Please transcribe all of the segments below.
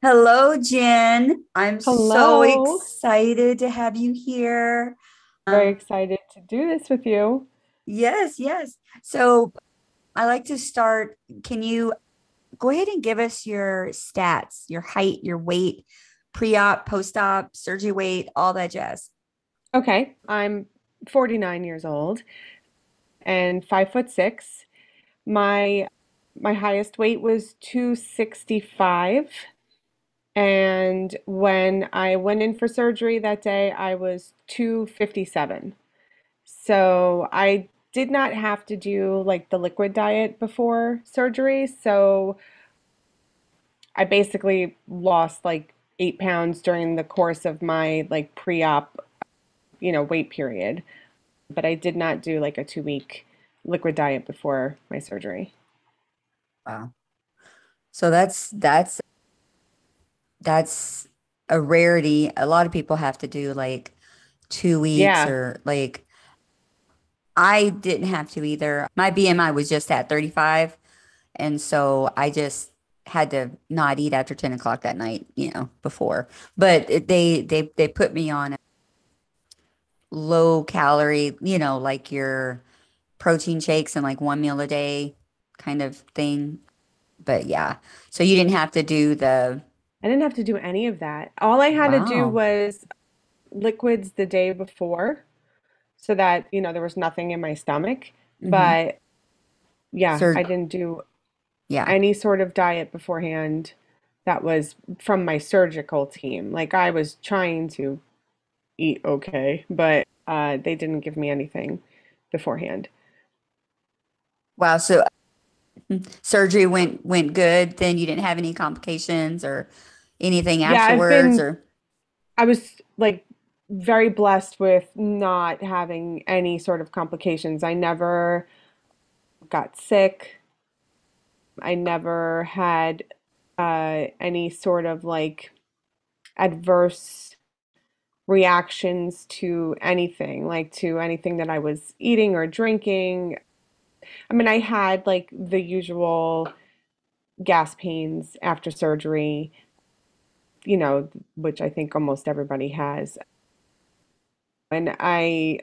Hello, Jen. I'm so excited to have you here. Very Um, excited to do this with you. yes, yes. So I like to start. Can you go ahead and give us your stats, your height, your weight, pre-op, post-op, surgery weight, all that jazz? Okay, I'm 49 years old and five foot six. My my highest weight was 265, and when I went in for surgery that day, I was 257. So I did not have to do like the liquid diet before surgery, so I basically lost like eight pounds during the course of my like pre-op you know, weight period. But I did not do like a two week liquid diet before my surgery. Wow. So that's that's that's a rarity. A lot of people have to do like two weeks Yeah. or like I didn't have to either. My BMI was just at 35. And so I just had to not eat after 10 o'clock that night, you know, before. But they they they put me on a low calorie, you know, like your protein shakes and like one meal a day kind of thing. But yeah. So you didn't have to do the I didn't have to do any of that. All I had to do wow. was liquids the day before so that, you know, there was nothing in my stomach. hmm But yeah, I didn't do yeah. any sort of diet beforehand that was from my surgical team. Like I was trying to eat okay, but uh, they didn't give me anything beforehand. Wow. So surgery went went good. Then you didn't have any complications or anything Yeah, afterwards been or I was like very blessed with not having any sort of complications. I never got sick. I never had uh, any sort of like adverse reactions to anything, like to anything that I was eating or drinking. I mean, I had like the usual gas pains after surgery, you know, which I think almost everybody has. And I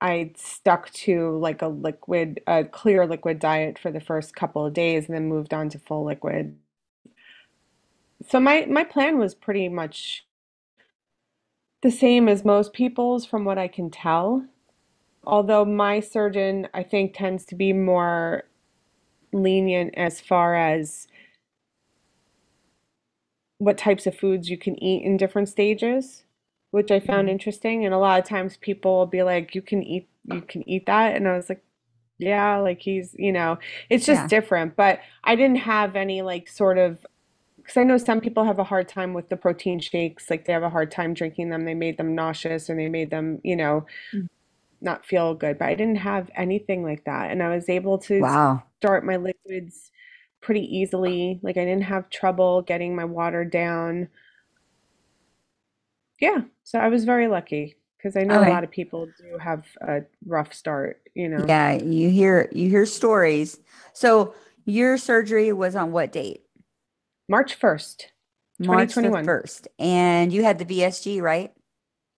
I stuck to like a liquid, a clear liquid diet for the first couple of days and then moved on to full liquid. So my my plan was pretty much the same as most people's from what I can tell. Although my surgeon, I think, tends to be more lenient as far as what types of foods you can eat in different stages, which I found Mhm. interesting. And a lot of times people will be like, you can eat you can eat that. And I was like, Yeah, like he's, you know, it's just Yeah. different. But I didn't have any like sort of, because I know some people have a hard time with the protein shakes, like they have a hard time drinking them. They made them nauseous and they made them, you know, Mm. Not feel good. But I didn't have anything like that. And I was able to Wow. start my liquids pretty easily. Like I didn't have trouble getting my water down. Yeah, so I was very lucky because I know a lot of people do have a rough start, you know. Yeah, you hear you hear stories. So your surgery was on what date? March 1st, March the 2021. 1st. And you had the VSG, right?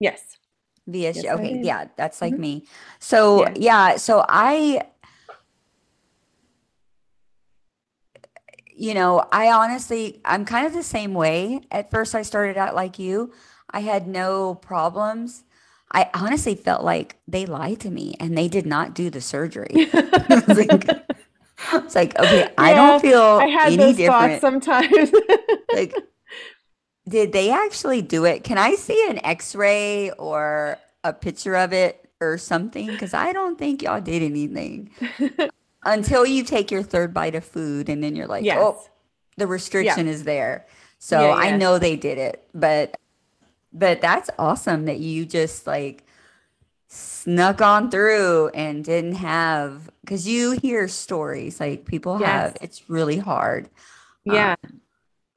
Yes. VSG. Yes, Okay, yeah, that's like hmm me. So Yeah. yeah, so I, you know, I honestly, I'm kind of the same way. At first, I started out like you. I had no problems. I honestly felt like they lied to me and they did not do the surgery. It's like, it's like, okay, I don't Yeah, I feel had any those thoughts different. sometimes. Like, did they actually do it? Can I see an x-ray or a picture of it or something? Because I don't think y'all did anything until you take your third bite of food and then you're like, oh, Yes. the Yeah. restriction is there. So Yeah, I know they did it, but but that's awesome that you just like snuck on through and didn't have because you hear stories like people have it's really hard. Um, Yeah. have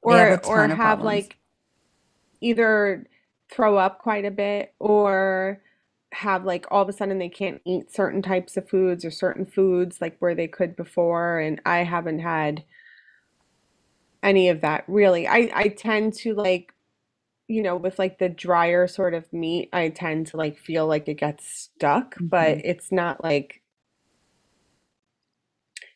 Or or have problems. like either throw up quite a bit or have like all of a sudden they can't eat certain types of foods or certain foods like where they could before and I haven't had any of that really. I I tend to like, you know, with like the drier sort of meat, I tend to like feel like it gets stuck, but hmm it's not like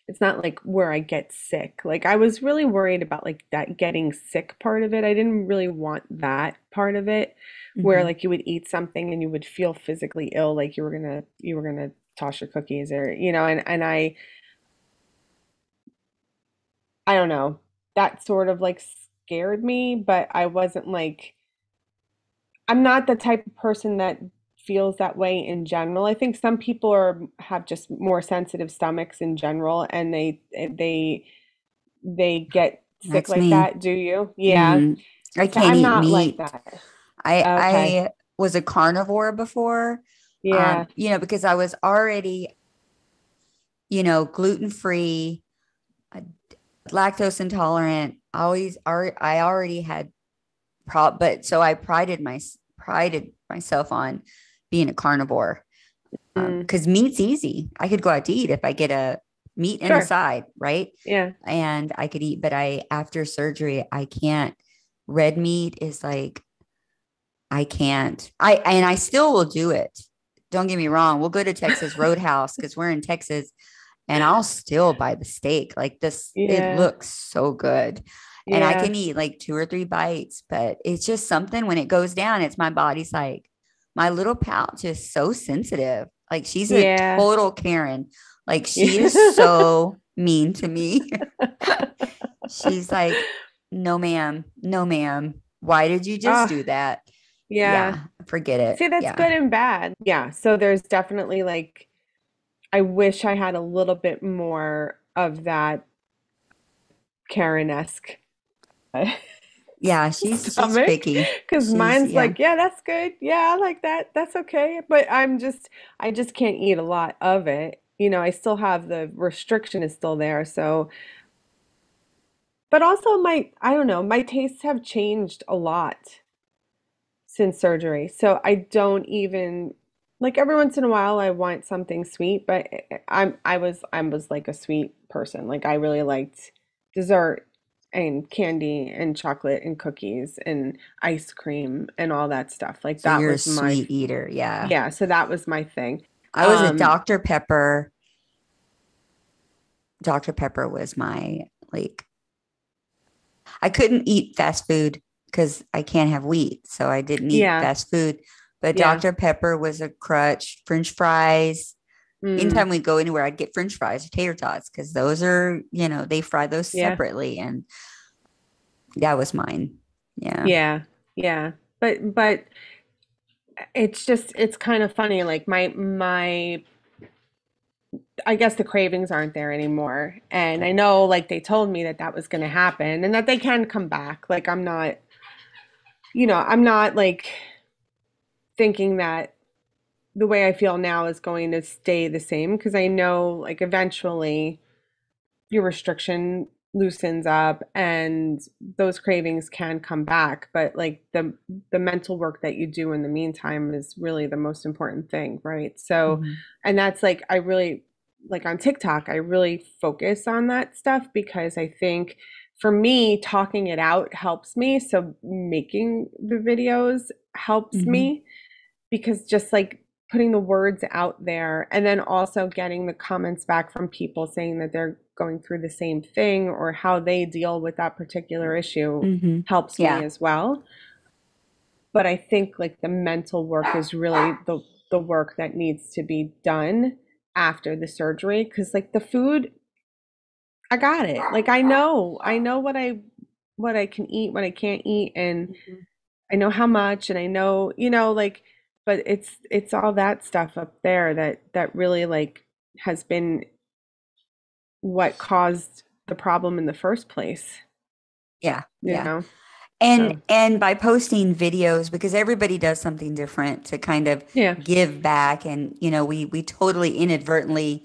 it's not like where I get sick. Like I was really worried about like that getting sick part of it. I didn't really want that part of it where hmm like you would eat something and you would feel physically ill, like you were gonna you were gonna toss your cookies or you know, and and I I don't know. That sort of like scared me, but I wasn't like I'm not the type of person that feels that way in general. I think some people are have just more sensitive stomachs in general and they they they get sick That's like me. that. Do you? Yeah. hmm I So can't I'm eat not like meat. that. I Okay. I was a carnivore before, um, Yeah. you know, because I was already, you know, gluten free, lactose intolerant. Always, ar- I already had prob, but so I prided my prided myself on being a carnivore um, Mm, because meat's easy. I could go out to eat if I get a meat and a side, right? Yeah. And I could eat, but I after surgery, I can't. Red meat is like I can't. I and I still will do it. Don't get me wrong. We'll go to Texas Roadhouse because we're in Texas, and I'll still buy the steak. Like this, it looks so good, and I can eat like two or three bites. But it's just something when it goes down, it's my body's like my little pouch is so sensitive. Like she's a Yeah. total Karen. Like she is so mean to me. She's like, no, ma'am, no, ma'am. Why did you just Ah, do that? yeah. Yeah, forget it. See, that's Yeah. good and bad. Yeah. So there's definitely like I wish I had a little bit more of that Karen-esque Yeah, she's she's stomach picky. because mine's yeah. like, yeah, that's good. Yeah, I like that. That's okay. But I'm just, I just can't eat a lot of it. You know, I still have the restriction is still there. So, but also my, I don't know, my tastes have changed a lot since surgery. So I don't even like every once in a while I want something sweet, but eh, eh, I'm I was I was like a sweet person. Like I really liked dessert and candy and chocolate and cookies and ice cream and all that stuff. Like So that you're a was my sweet eater. Yeah. yeah, so that was my thing. I was a Um Dr. Pepper. Dr. Pepper was my like I couldn't eat fast food because I can't have wheat. So I didn't eat yeah, fast food. But yeah. Dr. Pepper was a crutch. French fries. Mm, Anytime we go anywhere, I'd get French fries or tater tots because those are, you know, they fry those yeah. separately. And that was mine. Yeah. Yeah. Yeah. But but it's just it's kind of funny like my my I guess the cravings aren't there anymore. And I know like they told me that that was going to happen and that they can come back. Like I'm not, you know, I'm not like thinking that the way I feel now is going to stay the same because I know like eventually your restriction loosens up and those cravings can come back but like the the mental work that you do in the meantime is really the most important thing right so Mhm. and that's like I really like on TikTok I really focus on that stuff because I think for me talking it out helps me so making the videos helps Mhm. me because just like putting the words out there and then also getting the comments back from people saying that they're going through the same thing or how they deal with that particular issue Mhm. helps me as well. But I think like the mental work is really the the work that needs to be done after the surgery because like the food I got it. Like I know, I know what I what I can eat, what I can't eat and Mhm. I know how much and I know, you know, like, but it's it's all that stuff up there that that really like has been what caused the problem in the first place, Yeah. you Yeah. know? And So, and by posting videos because everybody does something different to kind of yeah. give back and you know we we totally inadvertently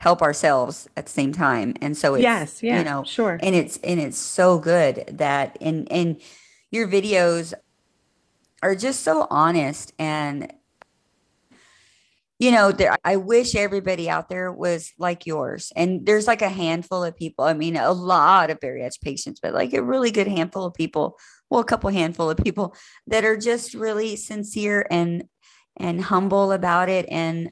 help ourselves at the same time. And so it's, Yes, you know, sure. and it's and it's so good that and and your videos are just so honest and you know, there, I wish everybody out there was like yours. And there's like a handful of people. I mean, a lot of bariatric patients, but like a really good handful of people, well, a couple handful of people that are just really sincere and and humble about it. And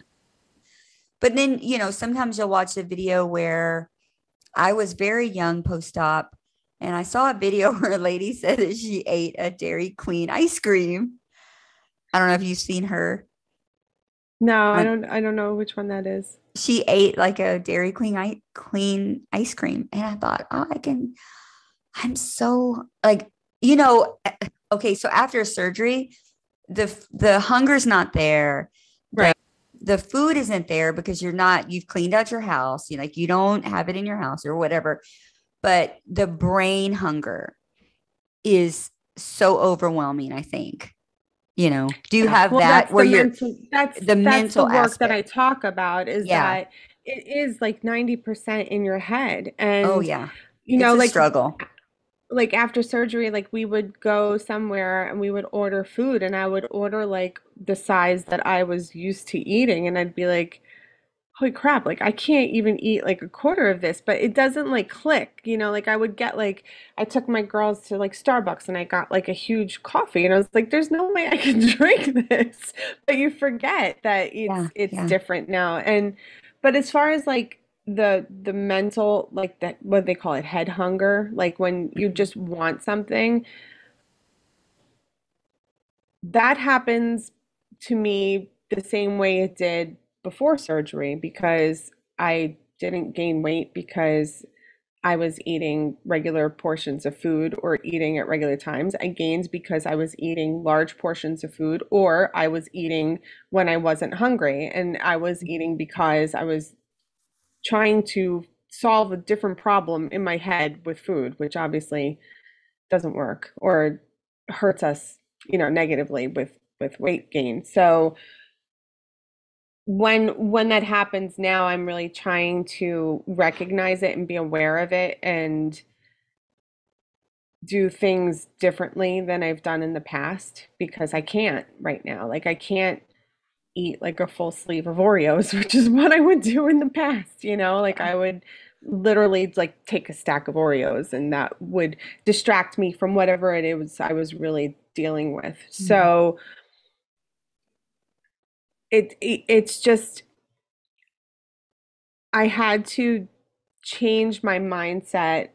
but then, you know, sometimes you'll watch a video where I was very young post-op and I saw a video where a lady said that she ate a Dairy Queen ice cream. I don't know if you've seen her No, I don't I don't know which one that is. she ate like a Dairy Queen I- Queen ice cream, and I thought, oh, I can. I'm so like you know. eh, Okay, so after surgery, the the hunger's not there. The, Right. the food isn't there because you're not. You've cleaned out your house. You like you don't have it in your house or whatever. But the brain hunger is so overwhelming. I think. You know, do you have Well, that where you're mental, that's the that's mental the work that I talk about is Yeah. that it is like 90% in your head. And Oh yeah, you know, like struggle. like after surgery, like we would go somewhere and we would order food and I would order like the size that I was used to eating and I'd be like, holy crap, like I can't even eat like a quarter of this, but it doesn't like click, you know, like I would get like I took my girls to like Starbucks and I got like a huge coffee and I was like, there's no way I can drink this. But you forget that Yeah, it's it's yeah. different now. And but as far as like the the mental like that what they call it head hunger, like when you just want something, that happens to me the same way it did before surgery because I didn't gain weight because I was eating regular portions of food or eating at regular times. I gained because I was eating large portions of food or I was eating when I wasn't hungry. And I was eating because I was trying to solve a different problem in my head with food, which obviously doesn't work or hurts us, you know, negatively with with weight gain. So when when that happens now, I'm really trying to recognize it and be aware of it and do things differently than I've done in the past because I can't right now. Like I can't eat like a full sleeve of Oreos, which is what I would do in the past, you know? Like I would literally like take a stack of Oreos and that would distract me from whatever it is I was really dealing with. Mhm. So it, it it's just I had to change my mindset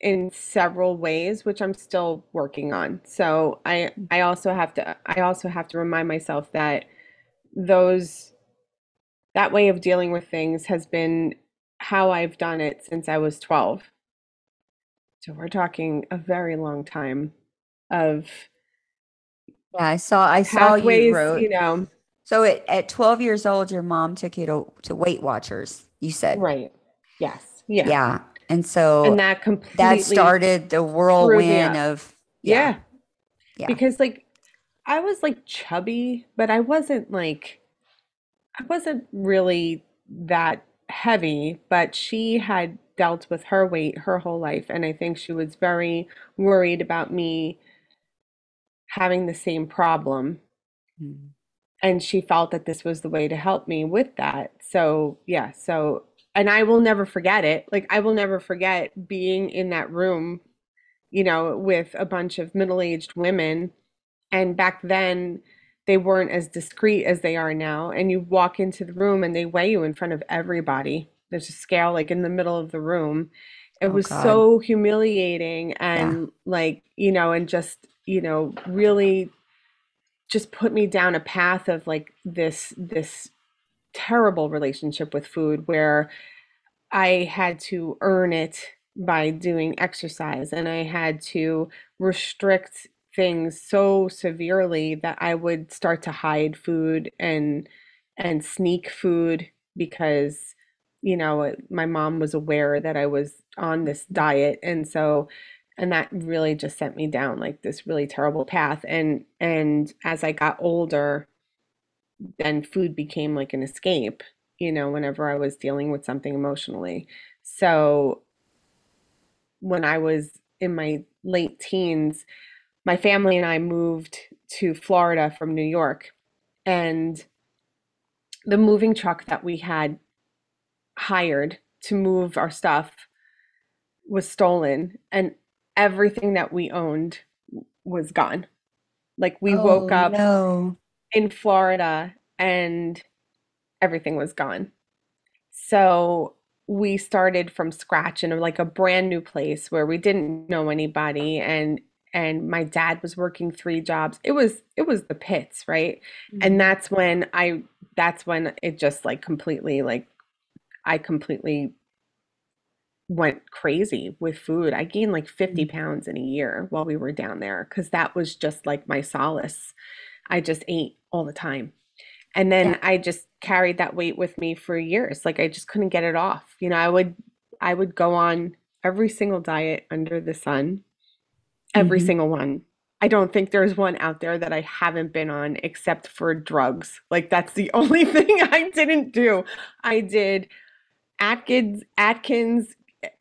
in several ways, which I'm still working on. So I mm. I also have to I also have to remind myself that those that way of dealing with things has been how I've done it since I was 12. So we're talking a very long time of Yeah, I saw I saw you wrote. you know. So at, at 12 years old, your mom took you to, to Weight Watchers, you said. Right. Yes. Yeah. Yeah. And And so that that completely that started the whirlwind of, yeah, Yeah. yeah. Because like I was like chubby, but I wasn't like I wasn't really that heavy, but she had dealt with her weight her whole life, and I think she was very worried about me having the same problem, Mm. And she felt that this was the way to help me with that. So, yeah, so and I will never forget it. Like I will never forget being in that room, you know, with a bunch of middle-aged women and back then, they weren't as discreet as they are now. And you walk into the room and they weigh you in front of everybody. There's a scale like in the middle of the room. It Oh was God. so humiliating Yeah. and like, you know, and just, you know, really just put me down a path of like this this terrible relationship with food where I had to earn it by doing exercise and I had to restrict things so severely that I would start to hide food and and sneak food because you know my mom was aware that I was on this diet. And so and that really just sent me down like this really terrible path and and as I got older then food became like an escape you know whenever I was dealing with something emotionally so when I was in my late teens, my family and I moved to Florida from New York. And the moving truck that we had hired to move our stuff was stolen and everything that we owned was gone. Like we woke Oh up no. in Florida and everything was gone. So we started from scratch in like a brand new place where we didn't know anybody and and my dad was working three jobs. It was it was the pits, right? And Mhm. that's when I that's when it just like completely like I completely went crazy with food. I gained like 50 Mm. pounds in a year while we were down there because that was just like my solace. I just ate all the time. And Yeah. then I just carried that weight with me for years. Like I just couldn't get it off. You know, I would I would go on every single diet under the sun, every hmm single one. I don't think there's one out there that I haven't been on except for drugs. Like that's the only thing I didn't do. I did Atkins, Atkins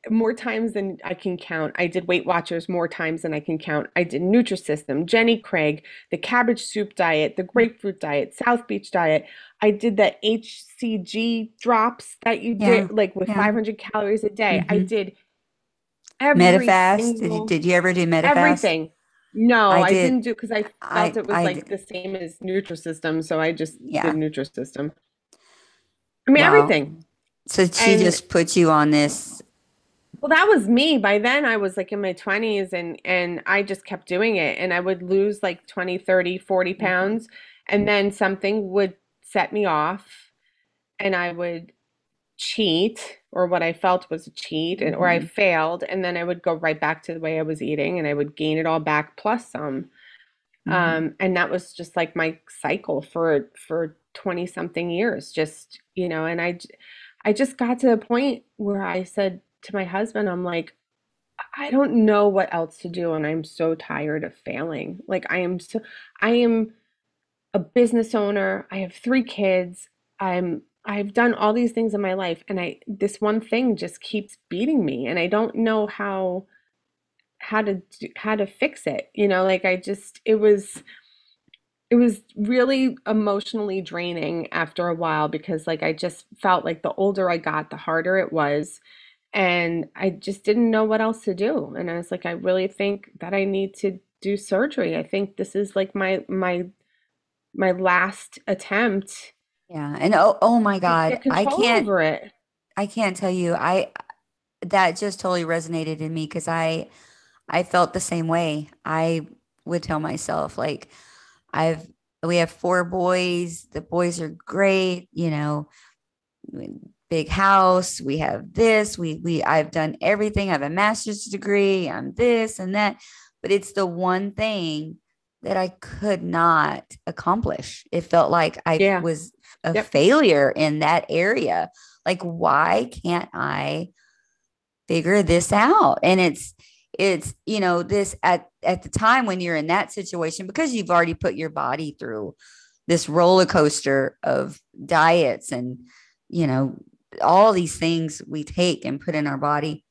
more times than I can count. I did Weight Watchers more times than I can count. I did Nutrisystem, Jenny Craig, the cabbage soup diet, the grapefruit diet, South Beach diet. I did the HCG drops that you Yeah. did, like with Yeah. 500 calories a day. I hmm did every Medifast. Did you, did you ever do Medifast? everything. No, I I did. didn't do because I felt I it was I like did. the same as Nutrisystem, so I just did Nutrisystem. I mean, Wow. everything. So she And just put you on this. Well, that was me. By then I was like in my 20s and and I just kept doing it and I would lose like 20, 30, 40 Mhm. pounds and then something would set me off and I would cheat or what I felt was a cheat and or I hmm failed and then I would go right back to the way I was eating and I would gain it all back plus some. hmm Um, and that was just like my cycle for for 20 something years just, you know, and I I just got to the point where I said to my husband, I'm like, I don't know what else to do, and I'm so tired of failing. Like I am so I am a business owner. I have three kids. I'm I've done all these things in my life, and I this one thing just keeps beating me, and I don't know how how to how to fix it. You know, like I just it was it was really emotionally draining after a while because like I just felt like the older I got, the harder it was. And I just didn't know what else to do. And I was like, I really think that I need to do surgery. I think this is like my my my last attempt Yeah. And oh, oh my God, I can't, over it. I can't tell you. I that just totally resonated in me because I I felt the same way. I would tell myself like I've we have four boys. The boys are great, you know, big house. We have this. We we I've done everything. I have a master's degree. I'm this and that. But it's the one thing that I could not accomplish. It felt like I Yeah. was a Yep. failure in that area. Like, why can't I figure this out? And it's it's you know this at at the time when you're in that situation because you've already put your body through this roller coaster of diets and you know all these things we take and put in our body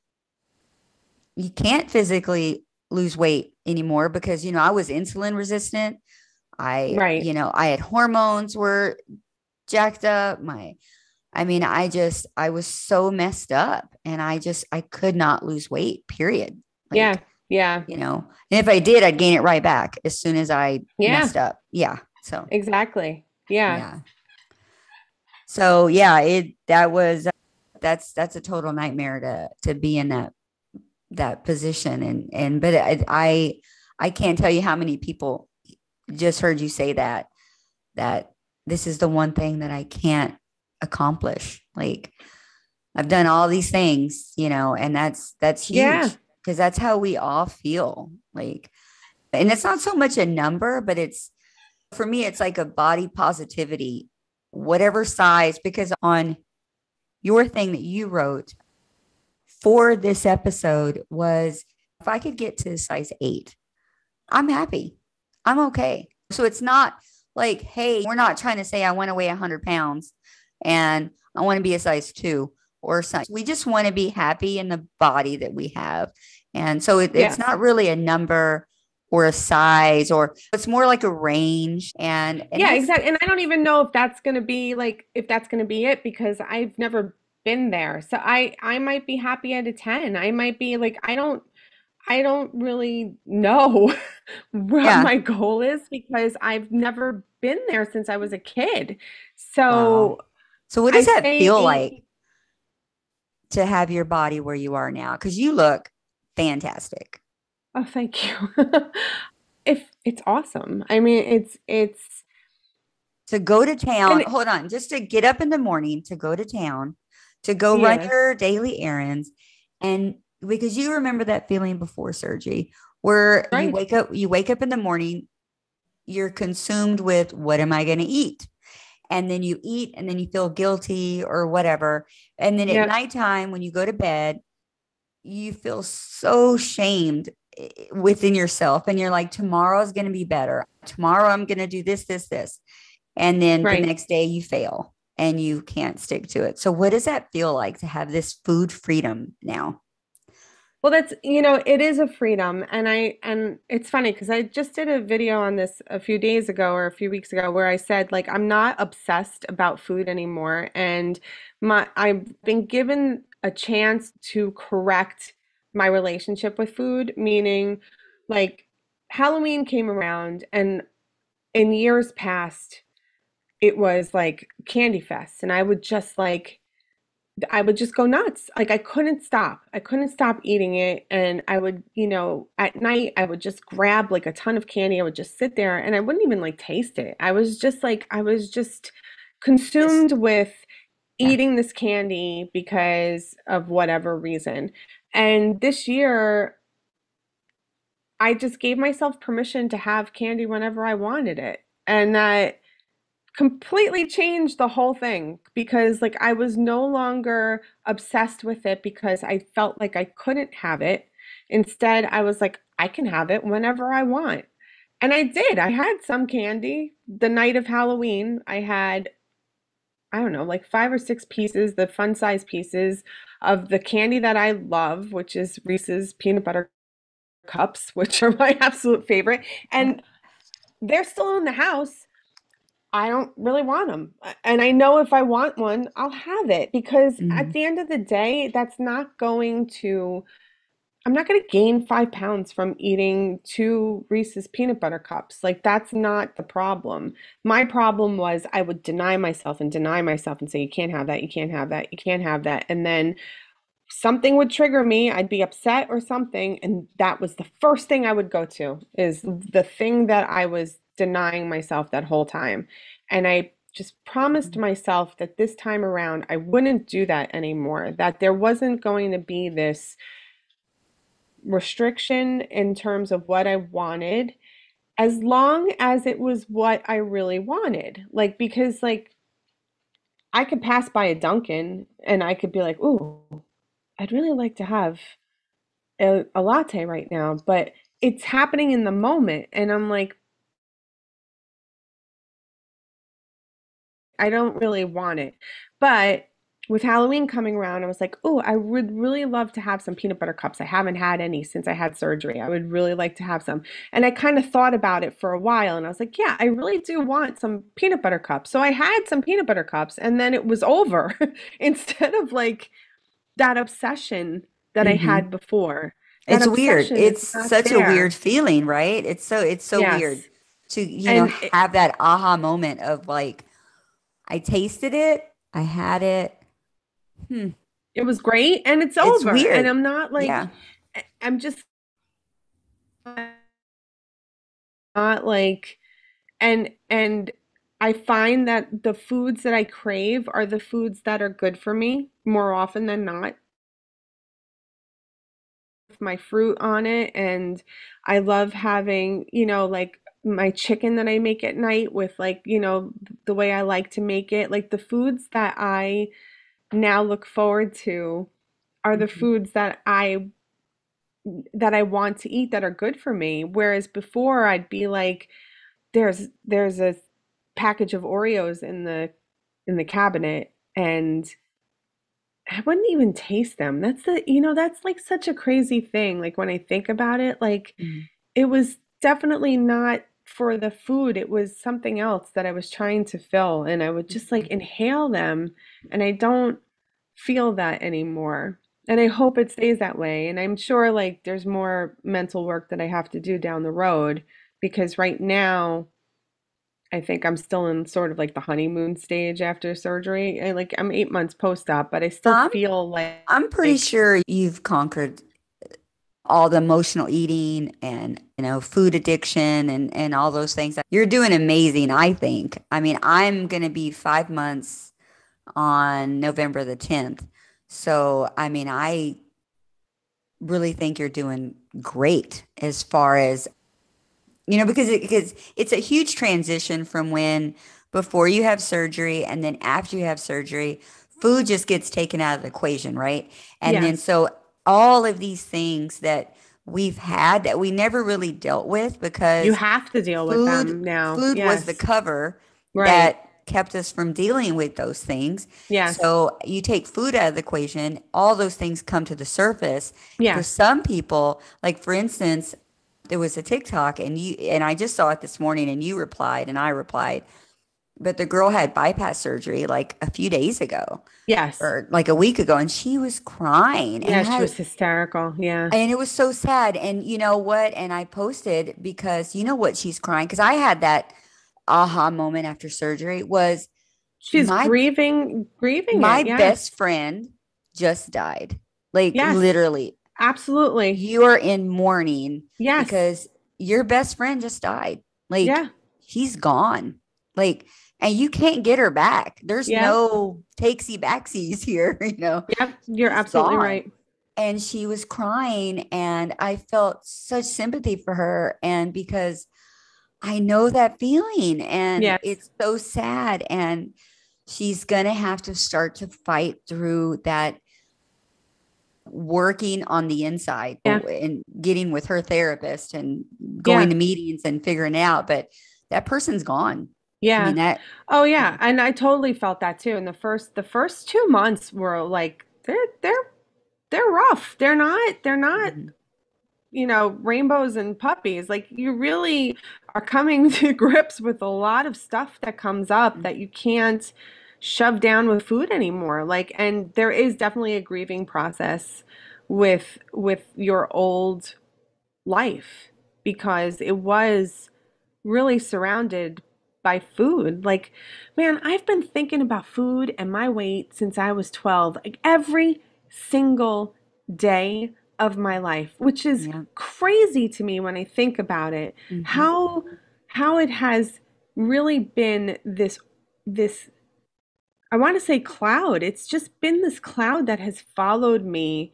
you can't physically lose weight anymore because you know I was insulin resistant I Right. you know I had hormones were jacked up my I mean I just I was so messed up and I just I could not lose weight period Yeah. Yeah. you know and if I did I'd gain it right back as soon as I Yeah. messed up yeah so Exactly. Yeah. yeah so yeah it that was uh, that's that's a total nightmare to to be in that that position. And and but I I, I can't tell you how many people just heard you say that that this is the one thing that I can't accomplish. Like I've done all these things you know and that's that's huge. Because that's how we all feel. Like and it's not so much a number but it's for me it's like a body positivity whatever size because on your thing that you wrote for this episode was if I could get to size eight, I'm happy. I'm okay. So it's not like, hey, we're not trying to say I want to weigh 100 pounds and I want to be a size two or something. We just want to be happy in the body that we have. And so it, it's not really a number or a size or it's more like a range and, and yeah exactly and i don't even know if that's going to be like if that's going to be it because i've never been there. So i i might be happy at a 10 i might be like i don't i don't really know what yeah. my goal is because i've never been there since i was a kid. Wow. So so what i does that say feel like to have your body where you are now? Because you look fantastic oh thank you. If it's awesome. I mean it's it's to go to town it, hold on just to get up in the morning to go to town to go run yes. your daily errands and because you remember that feeling before surgery where you wake up you wake up in the morning you're consumed with what am i going to eat? And then you eat and then you feel guilty or whatever. And then at nighttime when you go to bed you feel so shamed within yourself and you're like tomorrow's going to be better tomorrow i'm going to do this this this and then the next day you fail and you can't stick to it so what does that feel like to have this food freedom now Well, that's, you know, it is a freedom. And I, and it's funny because I just did a video on this a few days ago or a few weeks ago where I said, like, I'm not obsessed about food anymore. And my, I've been given a chance to correct my relationship with food, meaning, like, Halloween came around and in years past, it was like Candy Fest. And I would just like, I would just go nuts. Like I couldn't stop. I couldn't stop eating it. And I would, you know, at night I would just grab like a ton of candy. I would just sit there and I wouldn't even like taste it. I was just like, I was just consumed with eating this candy because of whatever reason. And this year I just gave myself permission to have candy whenever I wanted it. And that completely changed the whole thing because like I was no longer obsessed with it because I felt like I couldn't have it. Instead, I was like, I can have it whenever I want. And I did. I had some candy the night of Halloween. I had, I don't know, like five or six pieces, the fun size pieces of the candy that I love, which is Reese's peanut butter cups, which are my absolute favorite. And they're still in the house. I don't really want them. And I know if I want one, I'll have it because at Mhm. the end of the day, that's not going to, I'm not going to gain five pounds from eating two Reese's peanut butter cups. Like, that's not the problem. My problem was I would deny myself and deny myself and say, you can't have that, you can't have that, you can't have that. And then something would trigger me, I'd be upset or something, and that was the first thing I would go to is the thing that I was denying myself that whole time. And I just promised mm-hmm. myself that this time around I wouldn't do that anymore, that there wasn't going to be this restriction in terms of what I wanted, as long as it was what I really wanted. Like, because, like, I could pass by a Dunkin' and I could be like, ooh, I'd really like to have a, a latte right now, but it's happening in the moment. And I'm like, I don't really want it. But with Halloween coming around, I was like, oh, I would really love to have some peanut butter cups. I haven't had any since I had surgery. I would really like to have some. And I kind of thought about it for a while and I was like, yeah, I really do want some peanut butter cups. So I had some peanut butter cups and then it was over instead of like that obsession that I Mhm. had before. That It's weird. It's such a weird feeling, right? It's so it's so weird to, you know, it, have that aha moment of like, I tasted it, I had it. Hmm. it was great and it's It's over. And. I'm not like, Yeah. I'm just not like and and I find that the foods that I crave are the foods that are good for me more often than not. With My fruit on it, and I love having, you know, like my chicken that I make at night with like, you know, the way I like to make it. Like the foods that I now look forward to are the Mhm. foods that I that I want to eat that are good for me. Whereas before I'd be like, there's there's a package of Oreos in the in the cabinet and I wouldn't even taste them. That's the, you know, that's like such a crazy thing. Like when I think about it, like Mhm. it was definitely not for the food. It was something else that I was trying to fill, and I would just like inhale them, and I don't feel that anymore. And I hope it stays that way. And I'm sure like there's more mental work that I have to do down the road because right now I think I'm still in sort of like the honeymoon stage after surgery. I, like I'm eight months post-op, but I still I'm feel like, I'm pretty like sure you've conquered uh, all the emotional eating and you know food addiction and and all those things. You're doing amazing, I think. I mean, I'm going to be 5 months on November the 10th. So, I mean, I really think you're doing great as far as you know because it, because it's a huge transition from when before you have surgery and then after you have surgery food just gets taken out of the equation right and then so all of these things that we've had that we never really dealt with because you have to deal with food them now. food was the cover Right. that kept us from dealing with those things Yeah. so you take food out of the equation all those things come to the surface Yeah. for some people like for instance there was a tiktok and you and i just saw it this morning and you replied and i replied but the girl had bypass surgery like a few days ago Yes. or like a week ago and she was crying and Yeah, she I was hysterical. Yeah. and it was so sad. And you know what? And I posted because you know what she's crying because I had that aha moment after surgery was She's my grieving, grieving my it. Best friend just died. Like Yes. literally, Absolutely. you're in mourning Yes. because your best friend just died. Like Yeah. he's gone. Like and you can't get her back. There's Yep. no takesy backsies here, you know. Yep. You're She's absolutely gone. right. and she was crying and I felt such sympathy for her and because I know that feeling and Yes. it's so sad and she's going to have to start to fight through that working on the inside Yeah. and getting with her therapist and going Yeah. to meetings and figuring out but that person's gone. I mean Yeah. that Oh yeah. And I totally felt that too. And the first the first two months were like they're they're they're rough. They're not they're not, Mhm. You know, rainbows and puppies. Like you really are coming to grips with a lot of stuff that comes up that you can't shove down with food anymore. Like and there is definitely a grieving process with with your old life because it was really surrounded by food. Like, man, I've been thinking about food and my weight since I was 12, like every single day of my life, which is yeah. crazy to me when I think about it. hmm How how it has really been this this I want to say cloud. It's just been this cloud that has followed me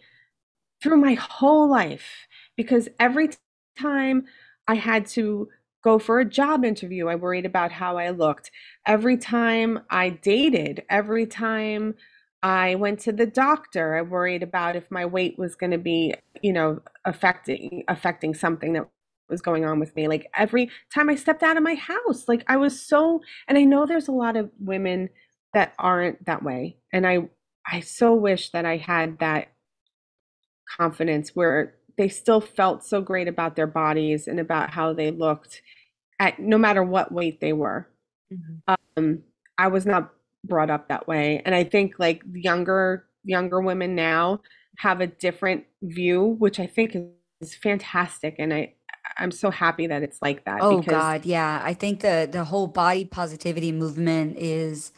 through my whole life because every time I had to go for a job interview, I worried about how I looked. Every time I dated, every time I went to the doctor, I worried about if my weight was going to be, you know, affecting affecting something that was going on with me. Like every time I stepped out of my house, like I was so, and I know there's a lot of women that aren't that way. And I I so wish that I had that confidence where they still felt so great about their bodies and about how they looked at no matter what weight they were. hmm Um, I was not brought up that way, and I think like younger younger women now have a different view, which I think is, fantastic, and I I'm so happy that it's like that Oh because God, yeah. I think the the whole body positivity movement is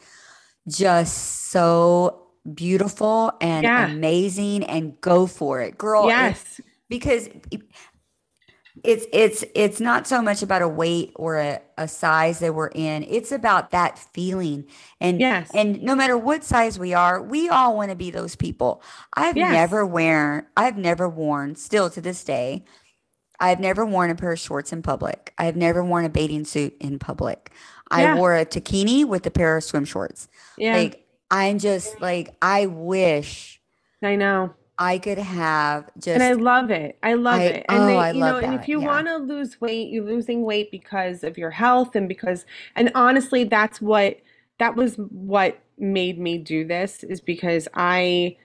just so beautiful and yeah, amazing and go for it, girl. Yes, because it's it's it's not so much about a weight or a, a size that we're in. It's about that feeling. And yes, and no matter what size we are, we all want to be those people. I've yes, never wear I've never worn, still to this day, I've never worn a pair of shorts in public. I've never worn a bathing suit in public. I yeah, wore a bikini with a pair of swim shorts. yeah. Like I'm just like I wish I know. I could have just And I love it. I love I it. And oh they, I you know, love and if you Yeah. want to lose weight, you're losing weight because of your health and because, and honestly, that's what, that was what made me do this is because I,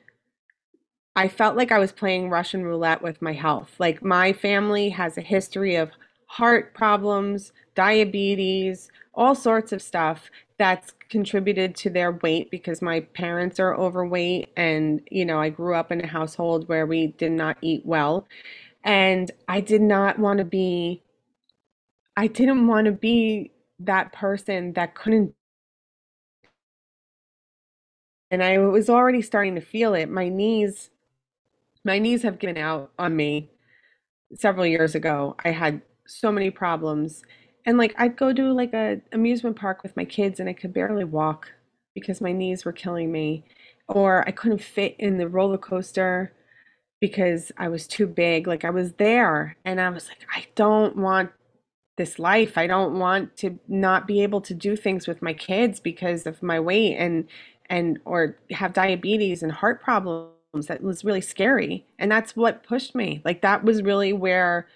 I felt like I was playing Russian roulette with my health. Like my family has a history of heart problems, diabetes, all sorts of stuff that's contributed to their weight because my parents are overweight and you know I grew up in a household where we did not eat well. And I did not want to be I didn't want to be that person that couldn't and I was already starting to feel it. My knees my knees have given out on me. Several years ago. I had so many problems and like I'd go to like a amusement park with my kids and I could barely walk because my knees were killing me. Or I couldn't fit in the roller coaster because I was too big. Like I was there and I was like, I don't want this life. I don't want to not be able to do things with my kids because of my weight and and or have diabetes and heart problems. That was really scary. And that's what pushed me. Like that was really where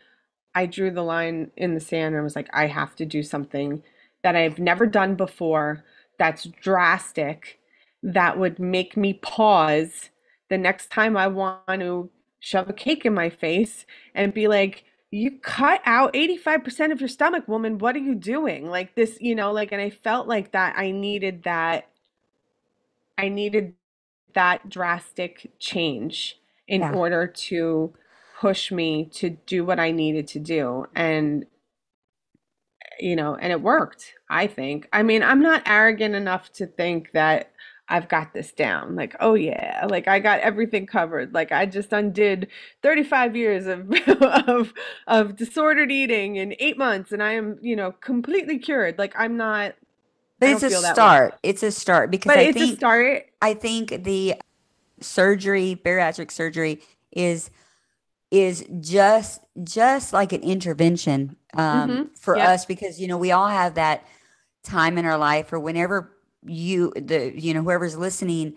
I drew the line in the sand and was like, I have to do something that I've never done before that's drastic, that would make me pause the next time I want to shove a cake in my face and be like, you cut out 85% of your stomach, woman. What are you doing? Like this, you know, like, and I felt like that I needed that, I needed that drastic change in Yeah. order to push me to do what I needed to do. And, you know, and it worked, I think. I mean, I'm not arrogant enough to think that I've got this down. Like, oh yeah, like I got everything covered. Like I just undid 35 years of of of disordered eating in 8 months and I am, you know, completely cured. Like I'm not But it's a that way. start. It's a start because But I it's a think start. I think the surgery, bariatric surgery is is just just like an intervention um Mhm. for Yep. us because you know we all have that time in our life or whenever you the you know whoever's listening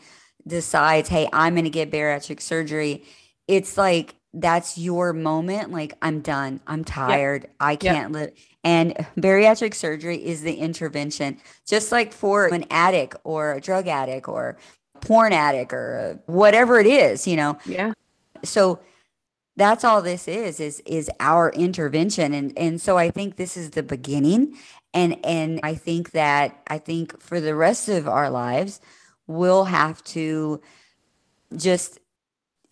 decides hey i'm going to get bariatric surgery it's like that's your moment like i'm done i'm Yep. tired i can't live and bariatric surgery is the intervention just like for an addict or a drug addict or porn addict or whatever it is you know Yeah. so that's all this is is is our intervention. And and so i think this is the beginning. And and i think that i think for the rest of our lives we'll have to just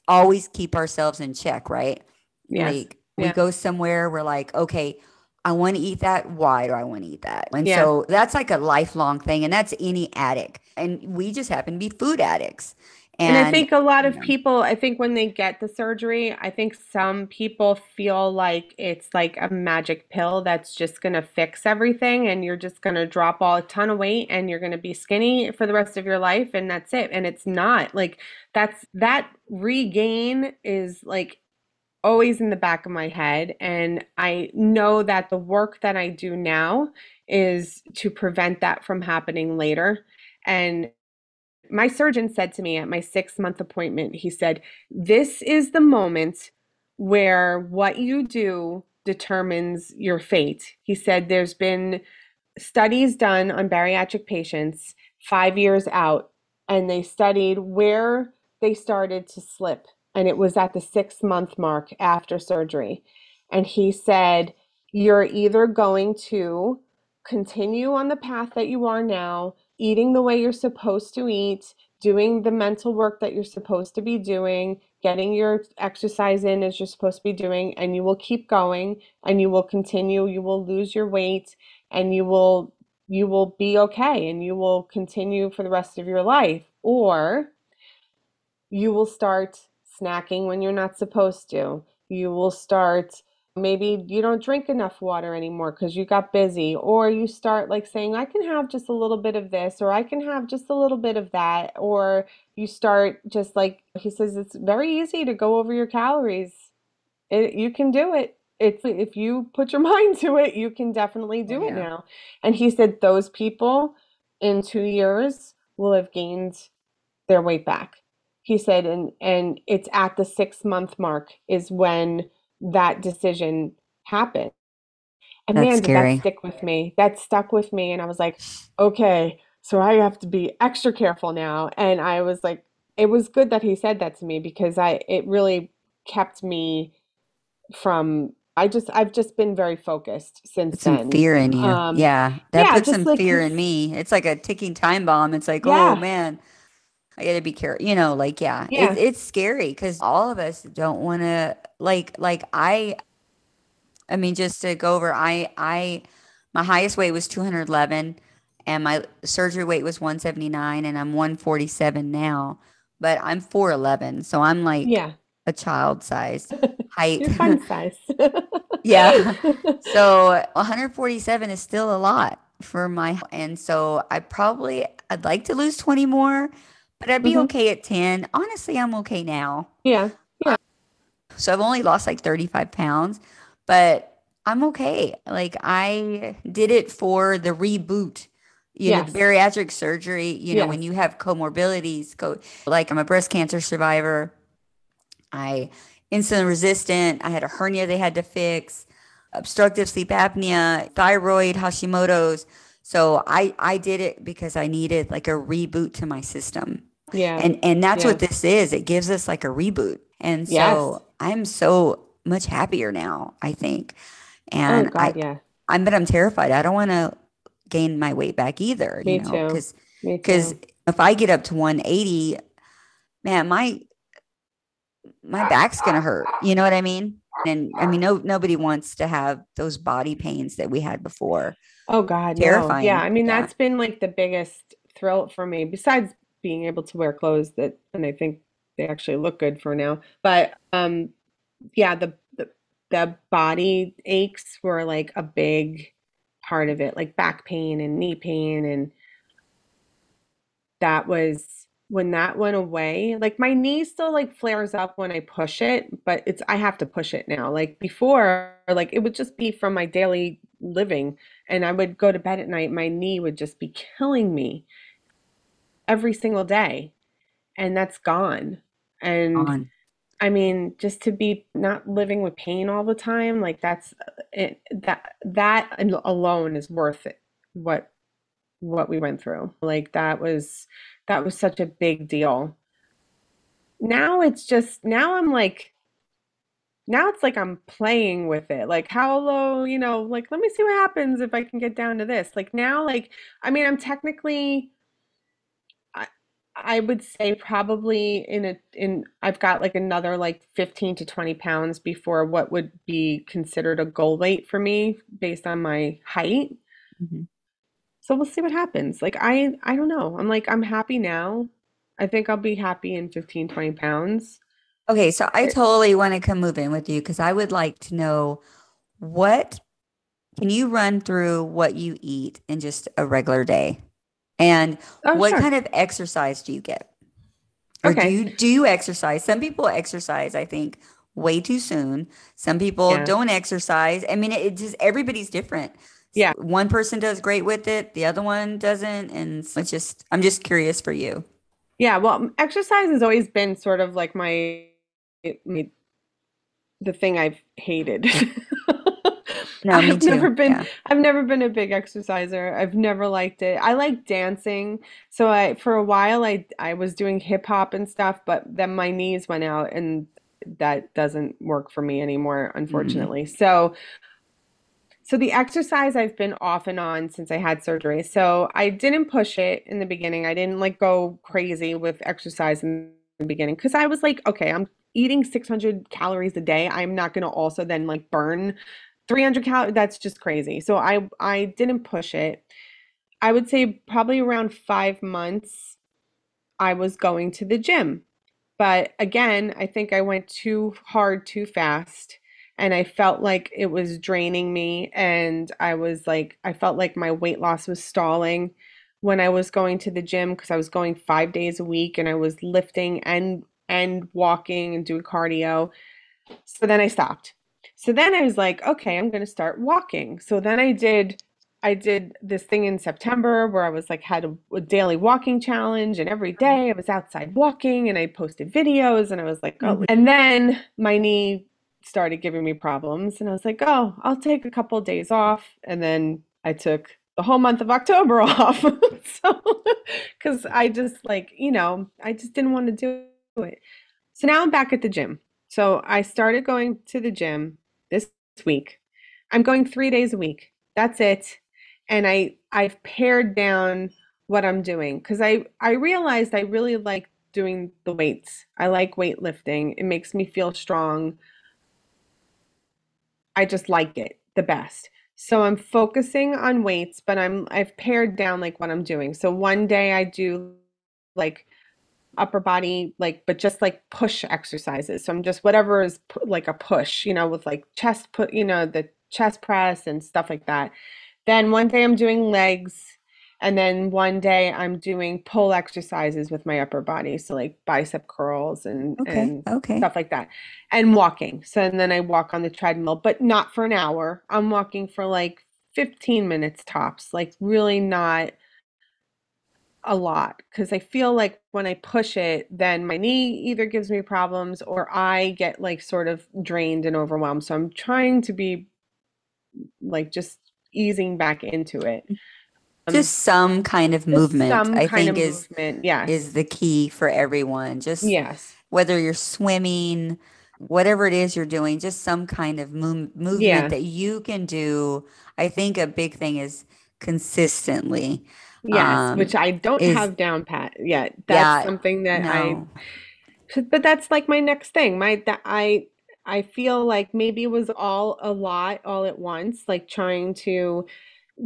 always keep ourselves in check right? Yes. like we go somewhere we're like okay i want to eat that. Why do i want to eat that? And Yeah. so that's like a lifelong thing and that's any addict. And we just happen to be food addicts And I think a lot you of know people, I think when they get the surgery, I think some people feel like it's like a magic pill that's just going to fix everything and you're just going to drop all a ton of weight and you're going to be skinny for the rest of your life and that's it. And it's not. Like that's that regain is like always in the back of my head and I know that the work that I do now is to prevent that from happening later. And my surgeon said to me at my six month appointment, he said, This is the moment where what you do determines your fate. He said, There's been studies done on bariatric patients five years out, and they studied where they started to slip. And it was at the six month mark after surgery. And he said, You're either going to continue on the path that you are now, eating the way you're supposed to eat, doing the mental work that you're supposed to be doing, getting your exercise in as you're supposed to be doing, and you will keep going and you will continue, you will lose your weight and you will you will be okay and you will continue for the rest of your life. Or you will start snacking when you're not supposed to. You will start, maybe you don't drink enough water anymore because you got busy. Or you start like saying, I can have just a little bit of this, or I can have just a little bit of that. Or you start just like, he says, it's very easy to go over your calories. It, you can do it. It's if you put your mind to it, you can definitely oh do it now. And he said those people in two years will have gained their weight back. He said, and and it's at the six month mark is when that decision happened. And that's man, did that stick with me. That stuck with me. And I was like, okay, so I have to be extra careful now. And I was like, it was good that he said that to me because I it really kept me from I just I've just been very focused since some then. fear in you. Um, Yeah, that yeah, puts some like fear in me. It's like a ticking time bomb. It's like, oh man, I gotta be careful. You know, like yeah, yeah, it's scary because all of us don't want to like like I. I mean, just to go over, I I my highest weight was 211 and my surgery weight was 179 and I'm 147 now, but I'm 411, so I'm like yeah. a child size height. Fun size. Yeah. So 147 is still a lot for my, and so I probably, I'd like to lose 20 more, but I'd be hmm okay at 10. Honestly, I'm okay now. Yeah, yeah, So I've only lost like 35 pounds, but I'm okay. Like I did it for the reboot, you know, bariatric surgery, you know, when you have comorbidities, go like I'm a breast cancer survivor. I insulin resistant. I had a hernia they had to fix, obstructive sleep apnea, thyroid, Hashimoto's. So I I did it because I needed like a reboot to my system. Yeah, And and that's yeah, what this is. It gives us like a reboot. And yes. so I'm so much happier now, I think. Oh And I yeah. I'm but I'm terrified. I don't want to gain my weight back either, you Me know, too. because Me because if I get up to 180, man, my my back's gonna hurt. You know what I mean? And I mean, no, nobody wants to have those body pains that we had before. Oh God, no. Yeah, I mean Yeah. that's been like the biggest thrill for me, besides being able to wear clothes that, and I think they actually look good for now. But um, yeah, the the, the body aches were like a big part of it, like back pain and knee pain, and that was when that went away. Like my knee still like flares up when I push it, but it's I have to push it now. Like before, like it would just be from my daily living, and I would go to bed at night, my knee would just be killing me every single day, and that's gone. And On. I mean, just to be not living with pain all the time, like that's uh, it, that that alone is worth it. What what we went through. Like that was that was such a big deal. Now it's just now I'm like now it's like I'm playing with it. Like how low, you know, like let me see what happens if I can get down to this. Like now like I mean I'm technically I would say probably in a in I've got like another like 15 to 20 pounds before what would be considered a goal weight for me based on my height. Mhm. So we'll see what happens. Like I I don't know. I'm like I'm happy now. I think I'll be happy in 15 20 pounds. Okay, so I totally want to come move in with you because I would like to know what can you run through what you eat in just a regular day? And oh, what sure. kind of exercise do you get? Or do Okay. you do you exercise? Some people exercise, I think, way too soon. Some people Yeah. don't exercise. I mean, it, it just everybody's different. Yeah. One person does great with it, the other one doesn't, and so it's just I'm just curious for you. Yeah, well, exercise has always been sort of like my, my the thing I've hated. No, I've never too. been Yeah. I've never been a big exerciser. I've never liked it. I like dancing. So I for a while I I was doing hip hop and stuff, but then my knees went out and that doesn't work for me anymore, Mm, unfortunately. So so the exercise I've been off and on since I had surgery. So I didn't push it in the beginning. I didn't like go crazy with exercise in the beginning because I was like, okay, I'm eating 600 calories a day. I'm not going to also then like burn 300 calories. That's just crazy. So I I didn't push it. I would say probably around five months I was going to the gym. But again, I think I went too hard too fast and I felt like it was draining me and I was like I felt like my weight loss was stalling when I was going to the gym because I was going 5 days a week and I was lifting and and walking and doing cardio. So then I stopped. So then I was like, okay, I'm going to start walking. So then I did I did this thing in September where I was like had a, a daily walking challenge and every day I was outside walking and I posted videos and I was like, oh, mhm. and then my knee started giving me problems and I was like, oh, I'll take a couple of days off and then I took the whole month of October off. So, because I just like, you know, I just didn't want to do it. So now I'm back at the gym. So I started going to the gym week. I'm going three days a week. That's it. And I I've pared down what I'm doing because I I realized I really like doing the weights. I like weightlifting. It makes me feel strong. I just like it the best. So I'm focusing on weights, but I'm I've pared down like what I'm doing. So one day I do like upper body like but just like push exercises. So I'm just whatever is pu- like a push, you know, with like chest put, you know, the chest press and stuff like that. Then one day I'm doing legs and then one day I'm doing pull exercises with my upper body, so like bicep curls and Okay. and Okay. stuff like that. And walking. So and then I walk on the treadmill, but not for an hour. I'm walking for like 15 minutes tops, like really not a lot because I feel like when I push it, then my knee either gives me problems or I get like sort of drained and overwhelmed. So I'm trying to be like just easing back into it. Um, Just some kind of movement, I think is movement. Yes. is the key for everyone. Just Yes. whether you're swimming, whatever it is you're doing, just some kind of move, movement Yeah. that you can do. I think a big thing is consistently. Yes, which Um, I don't is have down pat yet. That's yeah, something that I, but that's like my next thing. My that I I feel like maybe it was all a lot all at once, like trying to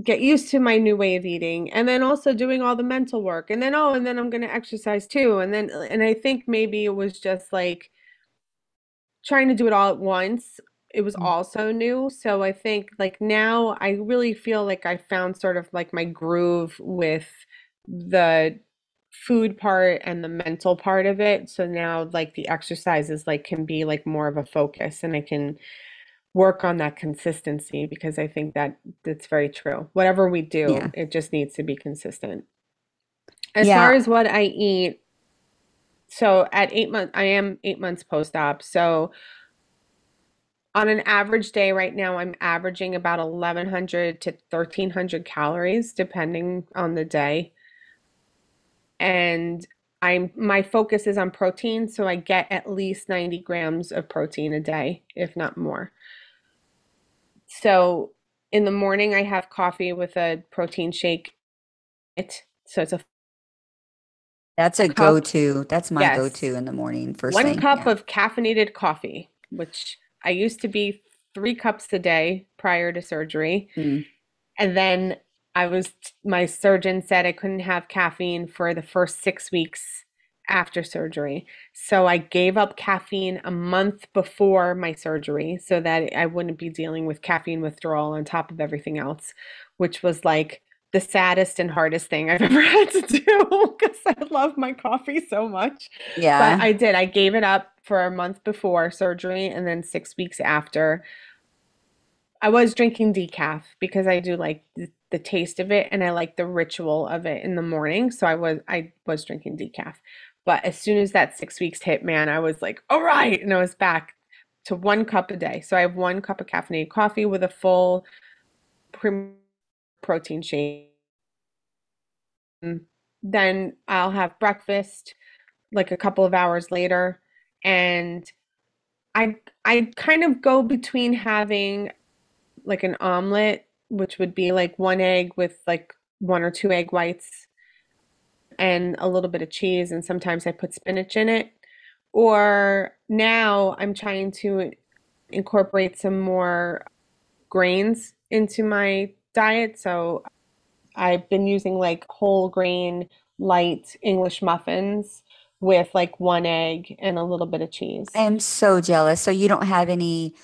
get used to my new way of eating and then also doing all the mental work and then oh and then I'm going to exercise too and then and I think maybe it was just like trying to do it all at once. It was mm. also new. So I think like now I really feel like I found sort of like my groove with the food part and the mental part of it. So now like the exercises like can be like more of a focus and I can work on that consistency because I think that that's very true. Whatever we do, Yeah. it just needs to be consistent. As far as what I eat, so at eight months, I am eight months post-op. So on an average day right now, I'm averaging about 1100 to 1300 calories, depending on the day. And I'm my focus is on protein, so I get at least 90 grams of protein a day, if not more. So in the morning, I have coffee with a protein shake. It so it's a That's a cup. go-to. That's my Yes. go-to in the morning, first One thing. cup Yeah. of caffeinated coffee, which I used to be three cups a day prior to surgery. Mm. And then I was, my surgeon said I couldn't have caffeine for the first six weeks after surgery. So I gave up caffeine a month before my surgery so that I wouldn't be dealing with caffeine withdrawal on top of everything else, which was like the saddest and hardest thing I've ever had to do because I love my coffee so much. Yeah. But. I did. I gave it up for a month before surgery and then six weeks after. I was drinking decaf because I do like the, the taste of it and I like the ritual of it in the morning. So I was I was drinking decaf. But as soon as that six weeks hit, man, I was like, all right, and I was back to one cup a day. So I have one cup of caffeinated coffee with a full pre protein shake. Then I'll have breakfast like a couple of hours later, and I I kind of go between having like an omelet, which would be like one egg with like one or two egg whites and a little bit of cheese, and sometimes I put spinach in it. Or now I'm trying to incorporate some more grains into my diet. So I've been using like whole grain light English muffins with like one egg and a little bit of cheese. I am so jealous. So you don't have any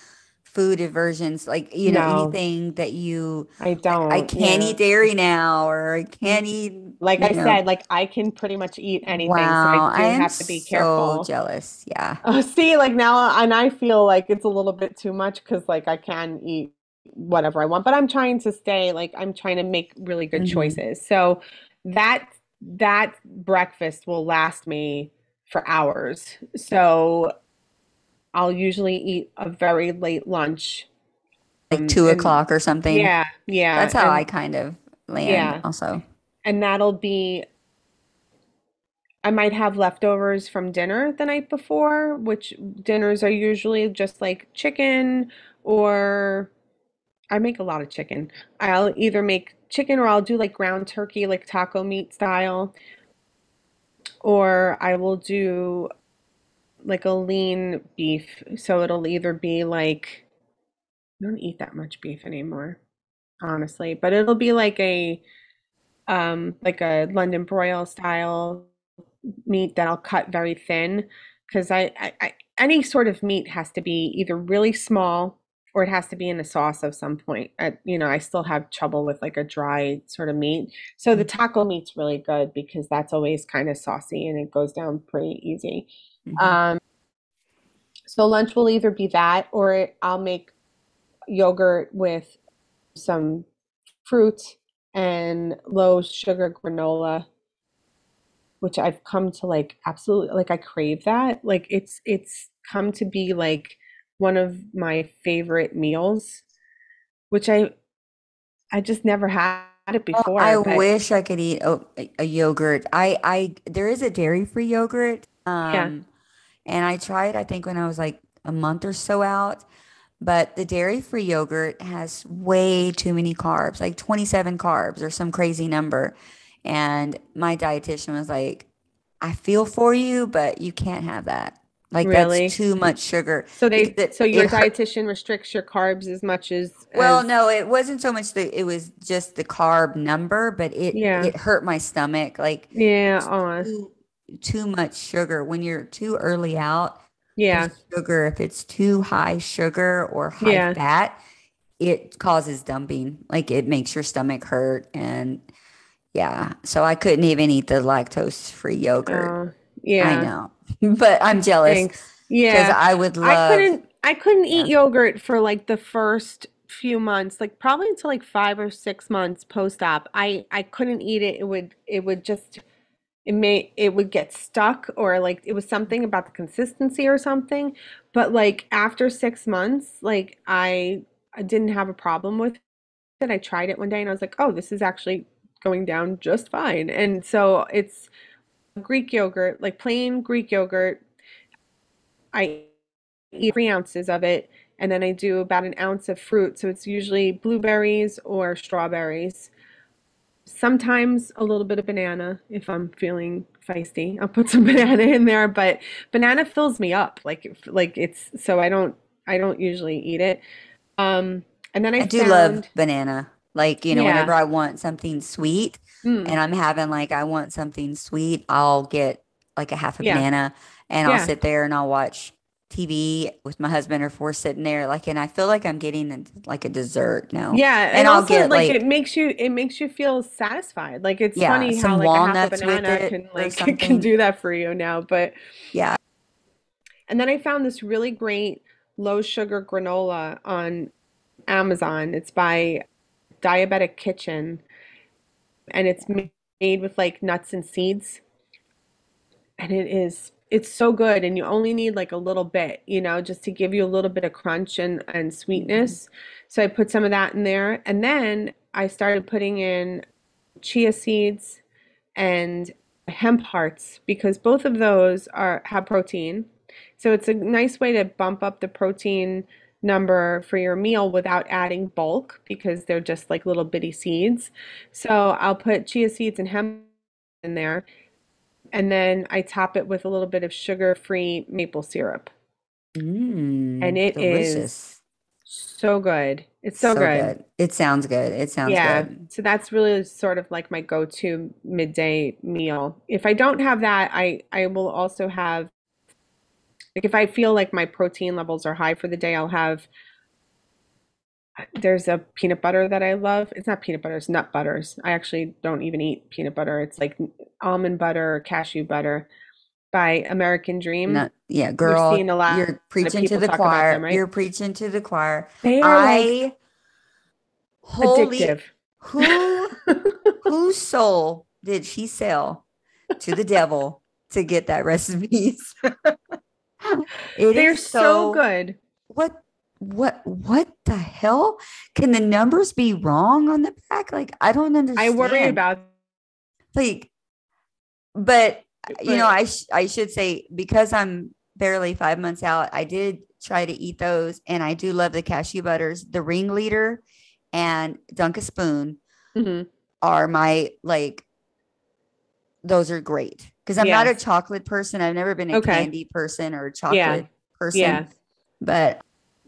food aversions, like, you know, No, anything that you I don't. I can't Yeah. eat dairy now, or I can't eat, Like I know. said, like I can pretty much eat anything, so I Wow, I am have to be so careful. jealous. Yeah. Uh, see, like now, and I feel like it's a little bit too much because like I can eat whatever I want, but I'm trying to stay like I'm trying to make really good hmm choices. So that that breakfast will last me for hours. So I'll usually eat a very late lunch. Like Um, two and o'clock or something. yeah, yeah, That's how I kind of land yeah, also. and that'll be I might have leftovers from dinner the night before, which dinners are usually just like chicken or I make a lot of chicken. I'll either make chicken or I'll do like ground turkey, like taco meat style, or I will do like a lean beef. So it'll either be like, I don't eat that much beef anymore, honestly, but it'll be like a, um, like a London broil style meat that I'll cut very thin because I, I, I any sort of meat has to be either really small or it has to be in a sauce of some point. I, you know, I still have trouble with like a dry sort of meat. So the mm-hmm. taco meat's really good because that's always kind of saucy and it goes down pretty easy. Mm-hmm. Um, so lunch will either be that or I'll make yogurt with some fruit and low sugar granola which I've come to like absolutely like I crave that. Like it's it's come to be like one of my favorite meals, which I I just never had it before. I but... wish I could eat a, a, yogurt. I I there is a dairy free yogurt. Um, yeah. and I tried I think when I was like a month or so out, but the dairy free yogurt has way too many carbs, like 27 carbs or some crazy number. And my dietitian was like, I feel for you, but you can't have that. Like really? that's too much sugar. So they it, so your dietitian restricts your carbs as much as Well, as, no, it wasn't so much that it was just the carb number, but it yeah. it hurt my stomach like Yeah, too, too much sugar when you're too early out. Yeah. Sugar if it's too high sugar or high yeah. fat, it causes dumping. Like it makes your stomach hurt and yeah. So I couldn't even eat the lactose free yogurt. Uh, yeah. I know. but I'm jealous. Thanks. Yeah. Because I would love I couldn't I couldn't yeah. eat yogurt for like the first few months, like probably until like five or six months post op. I I couldn't eat it. It would it would just it may it would get stuck or like it was something about the consistency or something. But like after six months, like I I didn't have a problem with it. I tried it one day and I was like, oh, this is actually going down just fine. And so it's Greek yogurt, like plain Greek yogurt. I eat three ounces of it, and then I do about an ounce of fruit. So it's usually blueberries or strawberries. Sometimes a little bit of banana if I'm feeling feisty. I'll put some banana in there, but banana fills me up. Like like it's so I don't I don't usually eat it. Um, and then I, I do love banana. Like, you know, yeah. whenever I want something sweet mm. and I'm having like, I want something sweet, I'll get like a half a yeah. banana and yeah. I'll sit there and I'll watch TV with my husband or if we're sitting there. Like, and I feel like I'm getting a, like a dessert now. Yeah. And, and I'll also, get like, like, it makes you, it makes you feel satisfied. Like, it's funny how like a half a banana can like, can do that for you now. But yeah. And then I found this really great low sugar granola on Amazon. It's by diabetic kitchen and it's made with like nuts and seeds. And it is it's so good and you only need like a little bit you know just to give you a little bit of crunch and and sweetness. Mm-hmm. so i put some of that in there and then i started putting in chia seeds and hemp hearts because both of those are have protein. So it's a nice way to bump up the protein number for your meal without adding bulk because they're just like little bitty seeds. So I'll put chia seeds and hemp in there. And then I top it with a little bit of sugar free maple syrup. Mm, and it delicious. is so good. It's so, so good. good. It sounds good. It sounds yeah. good. So that's really sort of like my go-to midday meal. If I don't have that, I I will also have like if I feel like my protein levels are high for the day, I'll have there's a peanut butter that I love. It's not peanut butter, it's nut butters. I actually don't even eat peanut butter. It's like almond butter or cashew butter by American Dream. Not, yeah, girl, seen a lot you're preaching to the choir. Them, right? You're preaching to the choir. They are I like holy addictive. who whose soul did she sell to the devil to get that recipes? They're so, so good. What what what the hell? Can the numbers be wrong on the back? Like I don't understand. I worry about like but, but you know, I sh- I should say because I'm barely 5 months out, I did try to eat those. And I do love the cashew butters. The ringleader and Dunk a Spoon hmm are my like those are great because I'm not a chocolate person. I've never been a Okay. candy person or a Yeah. chocolate person. Yeah. But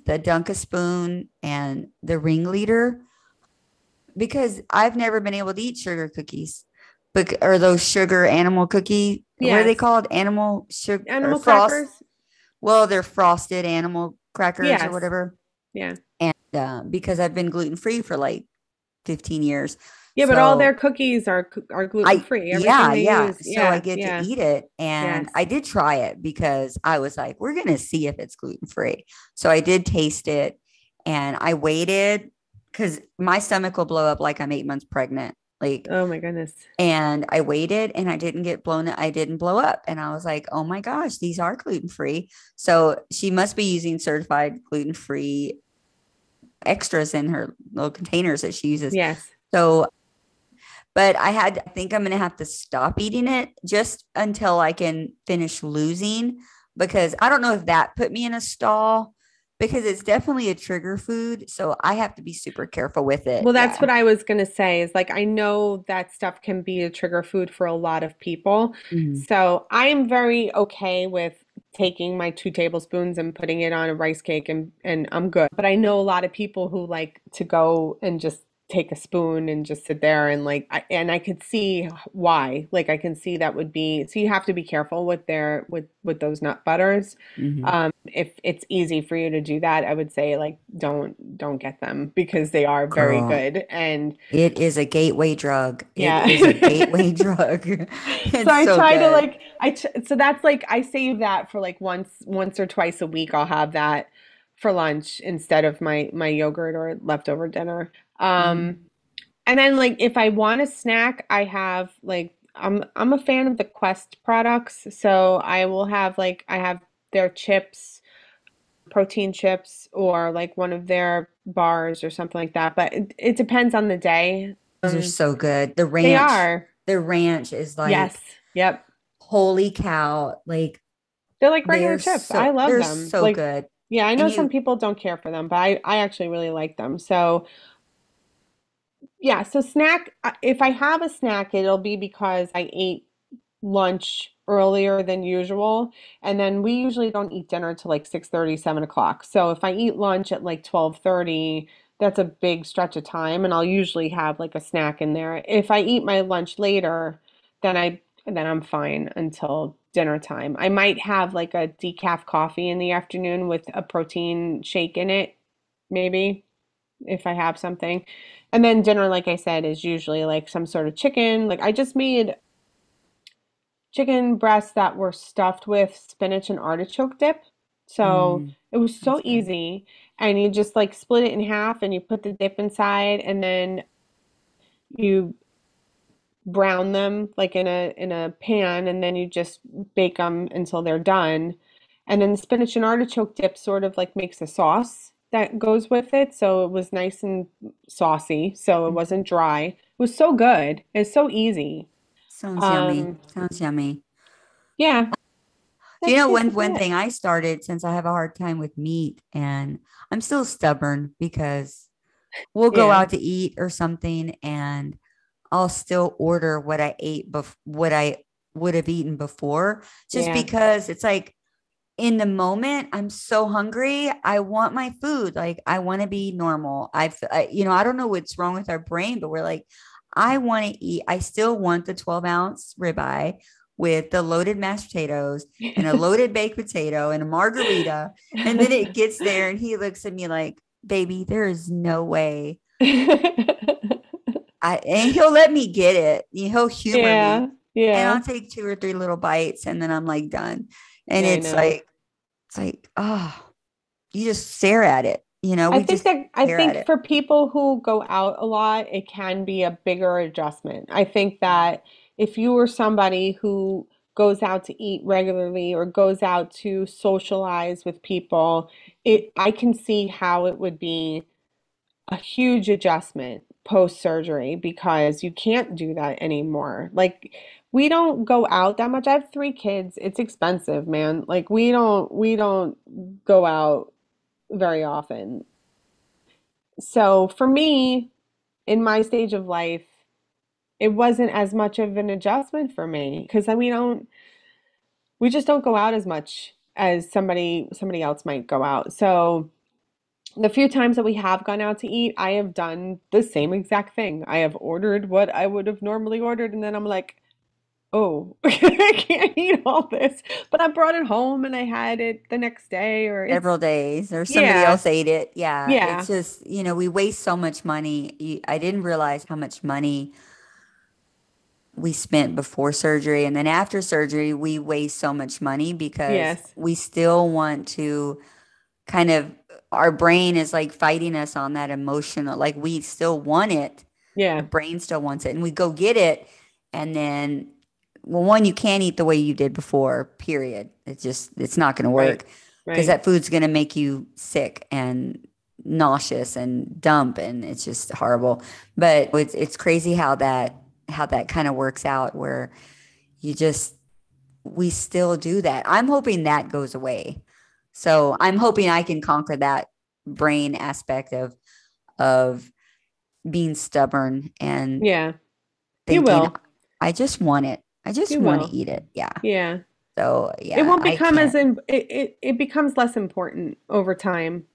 the Dunk a Spoon and the ringleader, because I've never been able to eat sugar cookies, but or those sugar animal cookie. What are they called? Animal sugar Animal frost. crackers. Well, they're frosted animal crackers Yes. or whatever. Yeah. And uh, because I've been gluten free for like 15 years. Yeah, but all their cookies are are gluten free. yeah, yeah. Use, So I get yeah. to eat it. And Yes. I did try it because I was like, we're gonna see if it's gluten free. So I did taste it and I waited because my stomach will blow up like I'm eight months pregnant. Like Oh my goodness. and I waited and I didn't get blown I didn't blow up. And I was like, oh my gosh, these are gluten free. So she must be using certified gluten free extras in her little containers that she uses. Yes. So, but I had, I think I'm going to have to stop eating it just until I can finish losing because I don't know if that put me in a stall because it's definitely a trigger food. So I have to be super careful with it. Well, that's Yeah. what I was gonna say is like I know that stuff can be a trigger food for a lot of people. Mhm. So I am very okay with taking my two tablespoons and putting it on a rice cake and and I'm good. But I know a lot of people who like to go and just take a spoon and just sit there and like I, and I could see why. Like I can see that would be so you have to be careful with their with with those nut butters. Mhm. Um, if it's easy for you to do that, I would say like don't don't get them because they are very Girl. good and It is a gateway drug. Yeah. It is a gateway drug. It's so I so try to like I tr so that's like I save that for like once once or twice a week I'll have that for lunch instead of my my yogurt or leftover dinner. Um and then like if I want a snack, I have like I'm I'm a fan of the Quest products, so I will have like I have their chips, protein chips or like one of their bars or something like that, but it, it depends on the day. Those are Um, so good. The ranch. they are. the ranch is like, Yes. Yep. holy cow. Like They're like regular they're chips. so, I love they're them. so Like, good. yeah, I know And some people don't care for them, but I, I actually really like them. So, yeah, so snack, uh, if I have a snack, it'll be because I ate lunch earlier than usual. And then we usually don't eat dinner till like six thirty, seven o'clock. So if I eat lunch at like 12:30, that's a big stretch of time, and I'll usually have like a snack in there. If I eat my lunch later, then I then I'm fine until dinner time. I might have like a decaf coffee in the afternoon with a protein shake in it, maybe if I have something. And then dinner, like I said, is usually like some sort of chicken. Like I just made chicken breasts that were stuffed with spinach and artichoke dip. So mm, it was so good. easy. And you just like split it in half and you put the dip inside and then you brown them like in a in a pan and then you just bake them until they're done. And then the spinach and artichoke dip sort of like makes a sauce that goes with it. So it was nice and saucy, so it wasn't dry. It was so good. It's so easy. Sounds yummy. Um, Sounds yummy. yeah, Do you know one one it. thing I started since I have a hard time with meat and I'm still stubborn because we'll go Yeah. out to eat or something and I'll still order what I ate bef- what I would have eaten before just Yeah. because it's like in the moment I'm so hungry I want my food like I want to be normal I, f- I you know I don't know what's wrong with our brain but we're like I want to eat I still want the 12 ounce ribeye with the loaded mashed potatoes and a loaded baked potato and a margarita. And then it gets there and he looks at me like, baby, there is no way. I and he'll let me get it. He'll humor Yeah, me. And I'll take two or three little bites and then I'm like done. And yeah, it's like, it's like, oh, you just stare at it. You know, I think that I think for people who go out a lot, it can be a bigger adjustment. I think that if you were somebody who goes out to eat regularly or goes out to socialize with people, it I can see how it would be a huge adjustment post surgery because you can't do that anymore. Like we don't go out that much. I have three kids. It's expensive, man. Like we don't we don't go out very often. So for me, in my stage of life, it wasn't as much of an adjustment for me because we don't we just don't go out as much as somebody somebody else might go out. So the few times that we have gone out to eat, I have done the same exact thing. I have ordered what I would have normally ordered, and then I'm like, oh, I can't eat all this. But I brought it home and I had it the next day, or several days or somebody yeah, else ate it. Yeah, yeah, it's just, you know, we waste so much money. I didn't realize how much money we spent before surgery and then after surgery we waste so much money because yes, we still want to kind of our brain is like fighting us on that emotional like we still want it the yeah, brain still wants it and we go get it and then well one you can't eat the way you did before period. It's just it's not going to work. Because right. that food's going to make you sick and nauseous and dump and it's just horrible. But it's it's crazy how that how that kind of works out where you just we still do that. I'm hoping that goes away. So i'm hoping i can conquer that brain aspect of of being stubborn and Yeah, you will. i just want it i just want to eat it yeah Yeah. so yeah, It won't become as in it, it, it becomes less important over time.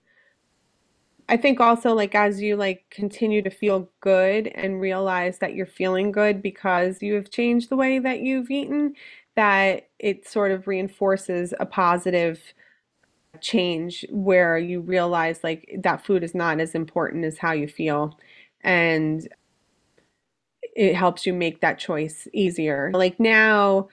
I think also like as you like continue to feel good and realize that you're feeling good because you have changed the way that you've eaten, that it sort of reinforces a positive change where you realize like that food is not as important as how you feel. And it helps you make that choice easier. Like now,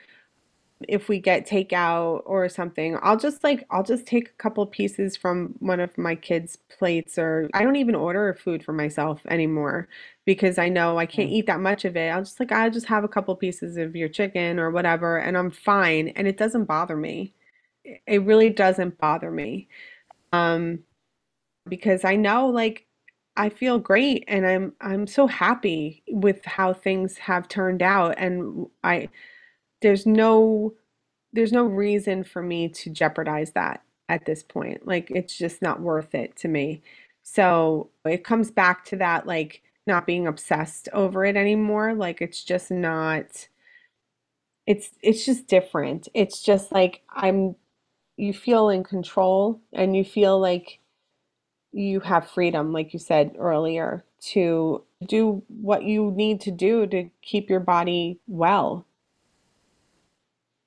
if we get takeout or something, I'll just like I'll just take a couple pieces from one of my kids' plates or I don't even order food for myself anymore because I know I can't eat that much of it. I'll just like I'll just have a couple pieces of your chicken or whatever and I'm fine and it doesn't bother me. It it really doesn't bother me. Um because I know like I feel great and I'm I'm so happy with how things have turned out and I there's no there's no reason for me to jeopardize that at this point. Like it's just not worth it to me. So it comes back to that like not being obsessed over it anymore. Like it's just not it's it's just different. It's just like I'm you feel in control and you feel like you have freedom, like you said earlier, to do what you need to do to keep your body well.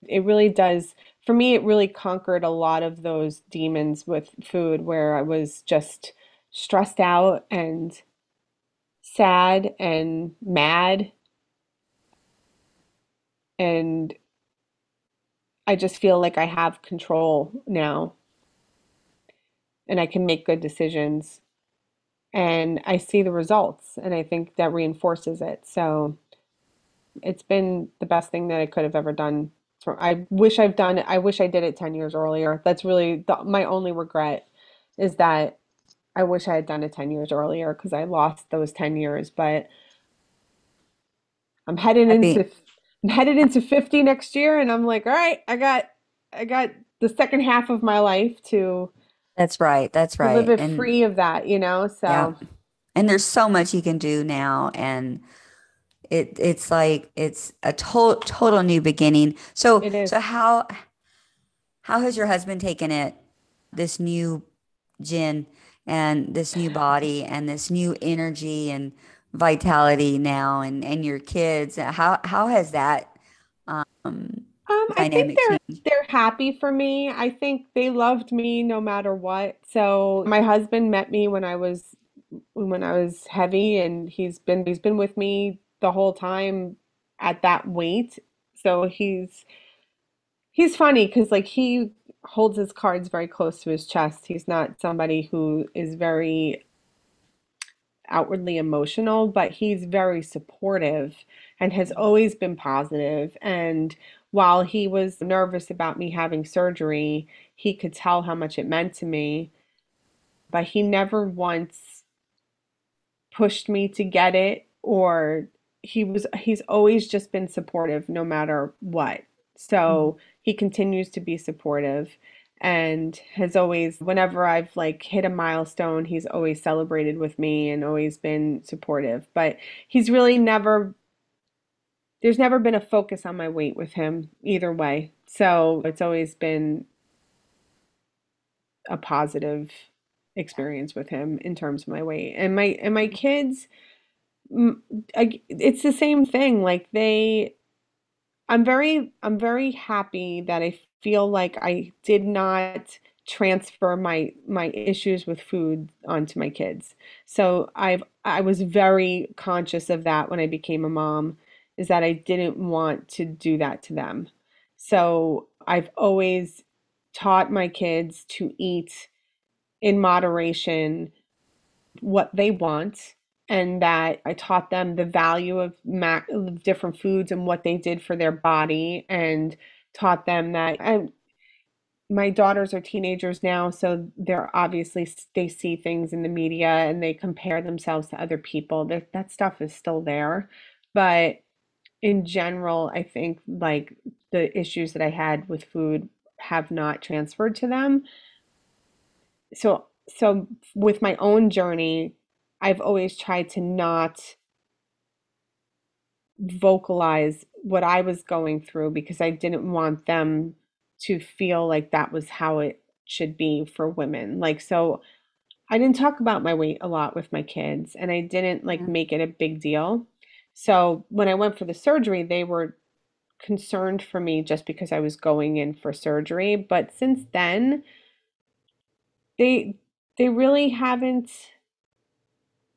It really does. For me, it really conquered a lot of those demons with food where I was just stressed out and sad and mad. And I just feel like I have control now and I can make good decisions. And I see the results, and I think that reinforces it. So it's been the best thing that I could have ever done. For, I wish I've done it. I wish I did it 10 years earlier. That's really the, my only regret is that I wish I had done it 10 years earlier because I lost those 10 years. But I'm headed into I'm headed into 50 next year and I'm like, all right, I got I got the second half of my life to that's right that's to live right it and free of that, you know? yeah. So and there's so much you can do now and it it's like it's a total total new beginning. So it so how how has your husband taken it this new Jenn and this new body and this new energy and vitality now and and your kids? How how has that um Um, I think they're changed they're happy for me. I think they loved me no matter what. So my husband met me when I was when I was heavy and he's been he's been with me the whole time at that weight. So he's he's funny because like he holds his cards very close to his chest. He's not somebody who is very outwardly emotional, but he's very supportive and has always been positive. And while he was nervous about me having surgery, he could tell how much it meant to me, but he never once pushed me to get it or he was he's always just been supportive no matter what. So mm-hmm. he continues to be supportive and has always whenever I've like hit a milestone, he's always celebrated with me and always been supportive. But he's really never there's never been a focus on my weight with him either way. So it's always been a positive experience with him in terms of my weight. And my and my kids I, it's the same thing. Like they I'm very I'm very happy that I feel like I did not transfer my my issues with food onto my kids. So I've I was very conscious of that when I became a mom is that I didn't want to do that to them. So I've always taught my kids to eat in moderation what they want and that I taught them the value of, ma- different foods and what they did for their body and taught them that I, my daughters are teenagers now so they're obviously they see things in the media and they compare themselves to other people that that stuff is still there but in general i think like the issues that i had with food have not transferred to them. So so with my own journey i've always tried to not vocalize what i was going through because i didn't want them to feel like that was how it should be for women. Like so i didn't talk about my weight a lot with my kids and i didn't like mm. make it a big deal so when i went for the surgery they were concerned for me just because I was going in for surgery. But since then, they they really haven't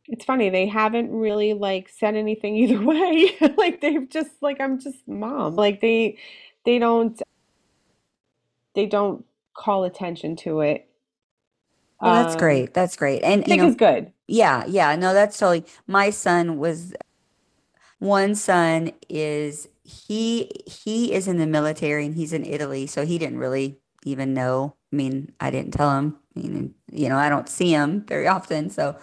it's funny, they haven't really like said anything either way. like they've just like I'm just mom. Like they they don't they don't call attention to it. Well, that's um, great. That's great. And I think you know, it's good. Yeah, yeah. No, that's totally my son was one son is he he is in the military and he's in Italy, so he didn't really even know. I mean, I didn't tell him. I mean, you know, I don't see him very often. So,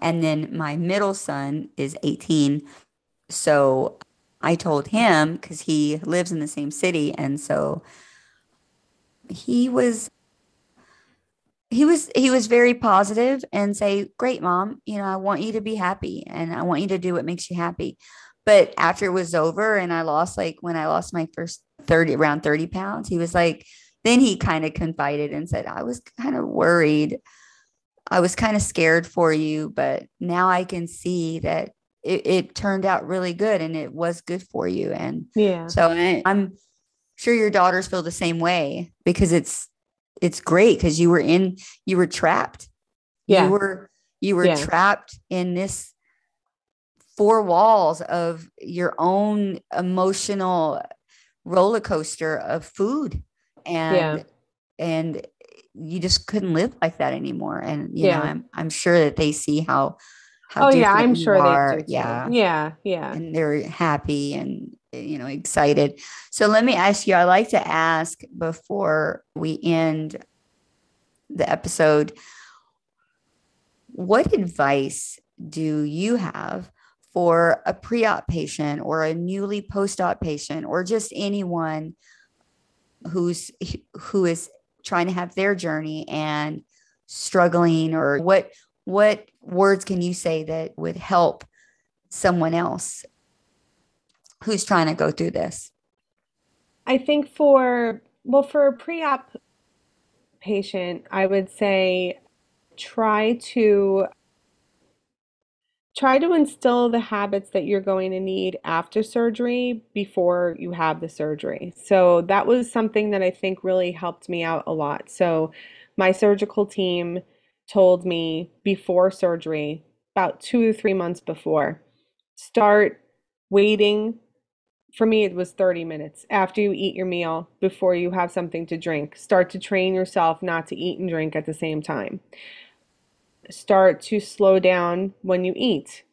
and then my middle son is 18. So I told him because he lives in the same city. And so he was he was he was very positive and say great mom you know i want you to be happy and i want you to do what makes you happy but after it was over and I lost like when I lost my first 30 around 30 pounds, he was like, then he kind of confided and said, I was kind of worried. I was kind of scared for you, but now I can see that it, it, turned out really good and it was good for you. And yeah, so I, I'm sure your daughters feel the same way because it's, it's great because you were in, you were trapped. Yeah. You were, you were yeah. trapped in this four walls of your own emotional roller coaster of food and yeah. and you just couldn't live like that anymore and you yeah. know I'm I'm sure that they see how how oh yeah I'm sure are. they do yeah yeah yeah and they're happy and you know excited. So let me ask you I like to ask before we end the episode what advice do you have for a pre op patient or a newly post op patient or just anyone who's who is trying to have their journey and struggling? Or what what words can you say that would help someone else who's trying to go through this i think for well for a pre-op patient i would say try to try to instill the habits that you're going to need after surgery before you have the surgery. So that was something that I think really helped me out a lot. So my surgical team told me before surgery, about two to three months before, start waiting. For me, it was 30 minutes after you eat your meal before you have something to drink. Start to train yourself not to eat and drink at the same time start to slow down when you eat.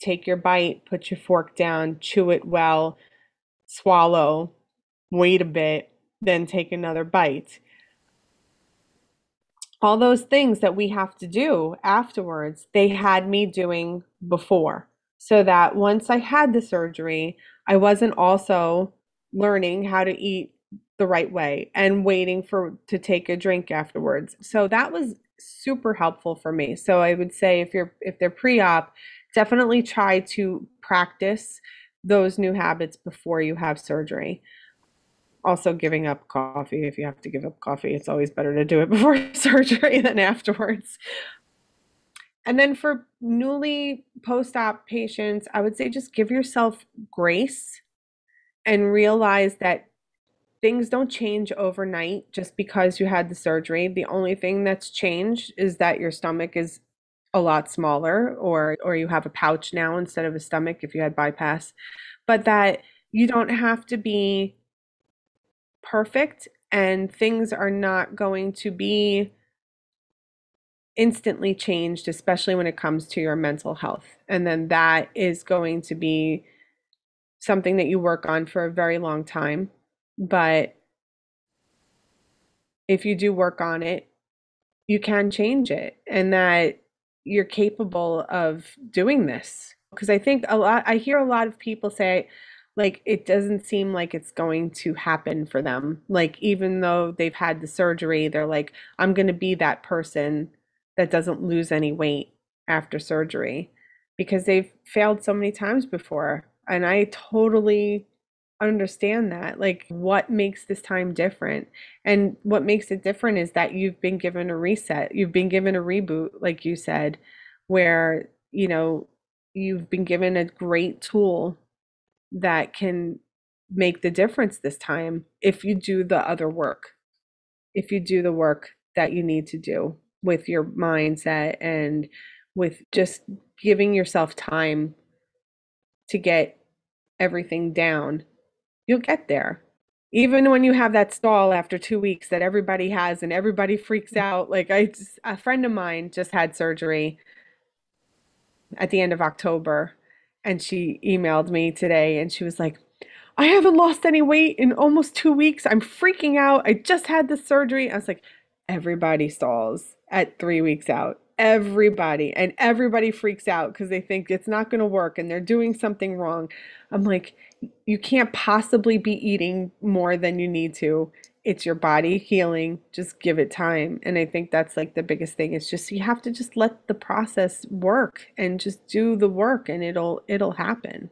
Take your bite, put your fork down, chew it well, swallow, wait a bit, then take another bite. All those things that we have to do afterwards, they had me doing before. so that once I had the surgery, I wasn't also learning how to eat the right way and waiting for to take a drink afterwards. So that was super helpful for me. So I would say if you're if they're pre-op, definitely try to practice those new habits before you have surgery. Also giving up coffee if you have to give up coffee, it's always better to do it before surgery than afterwards. And then for newly post-op patients, I would say just give yourself grace and realize that things don't change overnight just because you had the surgery. The only thing that's changed is that your stomach is a lot smaller or or you have a pouch now instead of a stomach if you had bypass. But that you don't have to be perfect and things are not going to be instantly changed especially when it comes to your mental health. And then that is going to be something that you work on for a very long time but if you do work on it, you can change it and that you're capable of doing this. Because I think a lot, I hear a lot of people say, like, it doesn't seem like it's going to happen for them. Like, even though they've had the surgery, they're like, I'm going to be that person that doesn't lose any weight after surgery because they've failed so many times before. And I totally understand that like what makes this time different and what makes it different is that you've been given a reset you've been given a reboot like you said where you know you've been given a great tool that can make the difference this time if you do the other work if you do the work that you need to do with your mindset and with just giving yourself time to get everything down you'll get there. Even when you have that stall after two weeks that everybody has and everybody freaks mm. out. Like I, just, a friend of mine just had surgery at the end of October, and she emailed me today, and she was like, "I haven't lost any weight in almost two weeks. I'm freaking out. I just had the surgery." I was like, "Everybody stalls at three weeks out." everybody and everybody freaks out because they think it's not going to work and they're doing something wrong. I'm like, you can't possibly be eating more than you need to. It's your body healing. Just give it time. And I think that's like the biggest thing. It's just you have to just let the process work and just do the work and it'll it'll happen.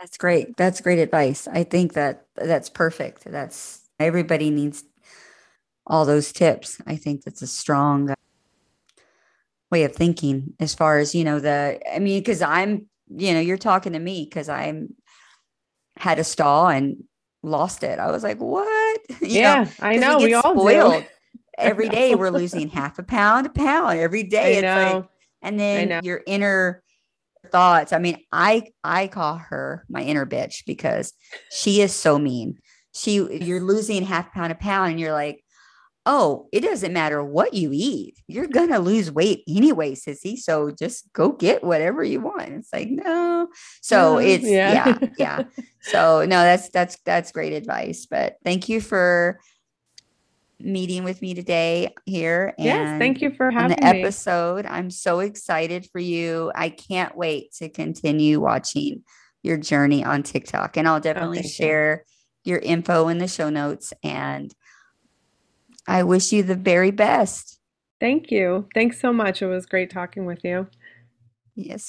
That's great. That's great advice. I think that that's perfect. That's everybody needs all those tips. I think that's a strong way of thinking as far as, you know, the I mean, because I'm you know, you're talking to me because I'm had a stall and lost it. I was like, what? You yeah, know, I know. We, we all spoiled. Do. Every day we're losing half a pound, a pound. Every day I it's know. like, and then your inner thoughts. I mean, I I call her my inner bitch because she is so mean. She you're losing half a pound a pound, and you're like, oh, it doesn't matter what you eat. You're going to lose weight anyway, CeCe. So just go get whatever you want. It's like, no. So it's, yeah. yeah, yeah. So no, that's, that's, that's great advice. But thank you for meeting with me today here. And yes, thank you for having the episode. I'm so excited for you. I can't wait to continue watching your journey on TikTok. And I'll oh, definitely oh, share you. your info in the show notes. And I wish you the very best. Thank you. Thanks so much. It was great talking with you. Yes.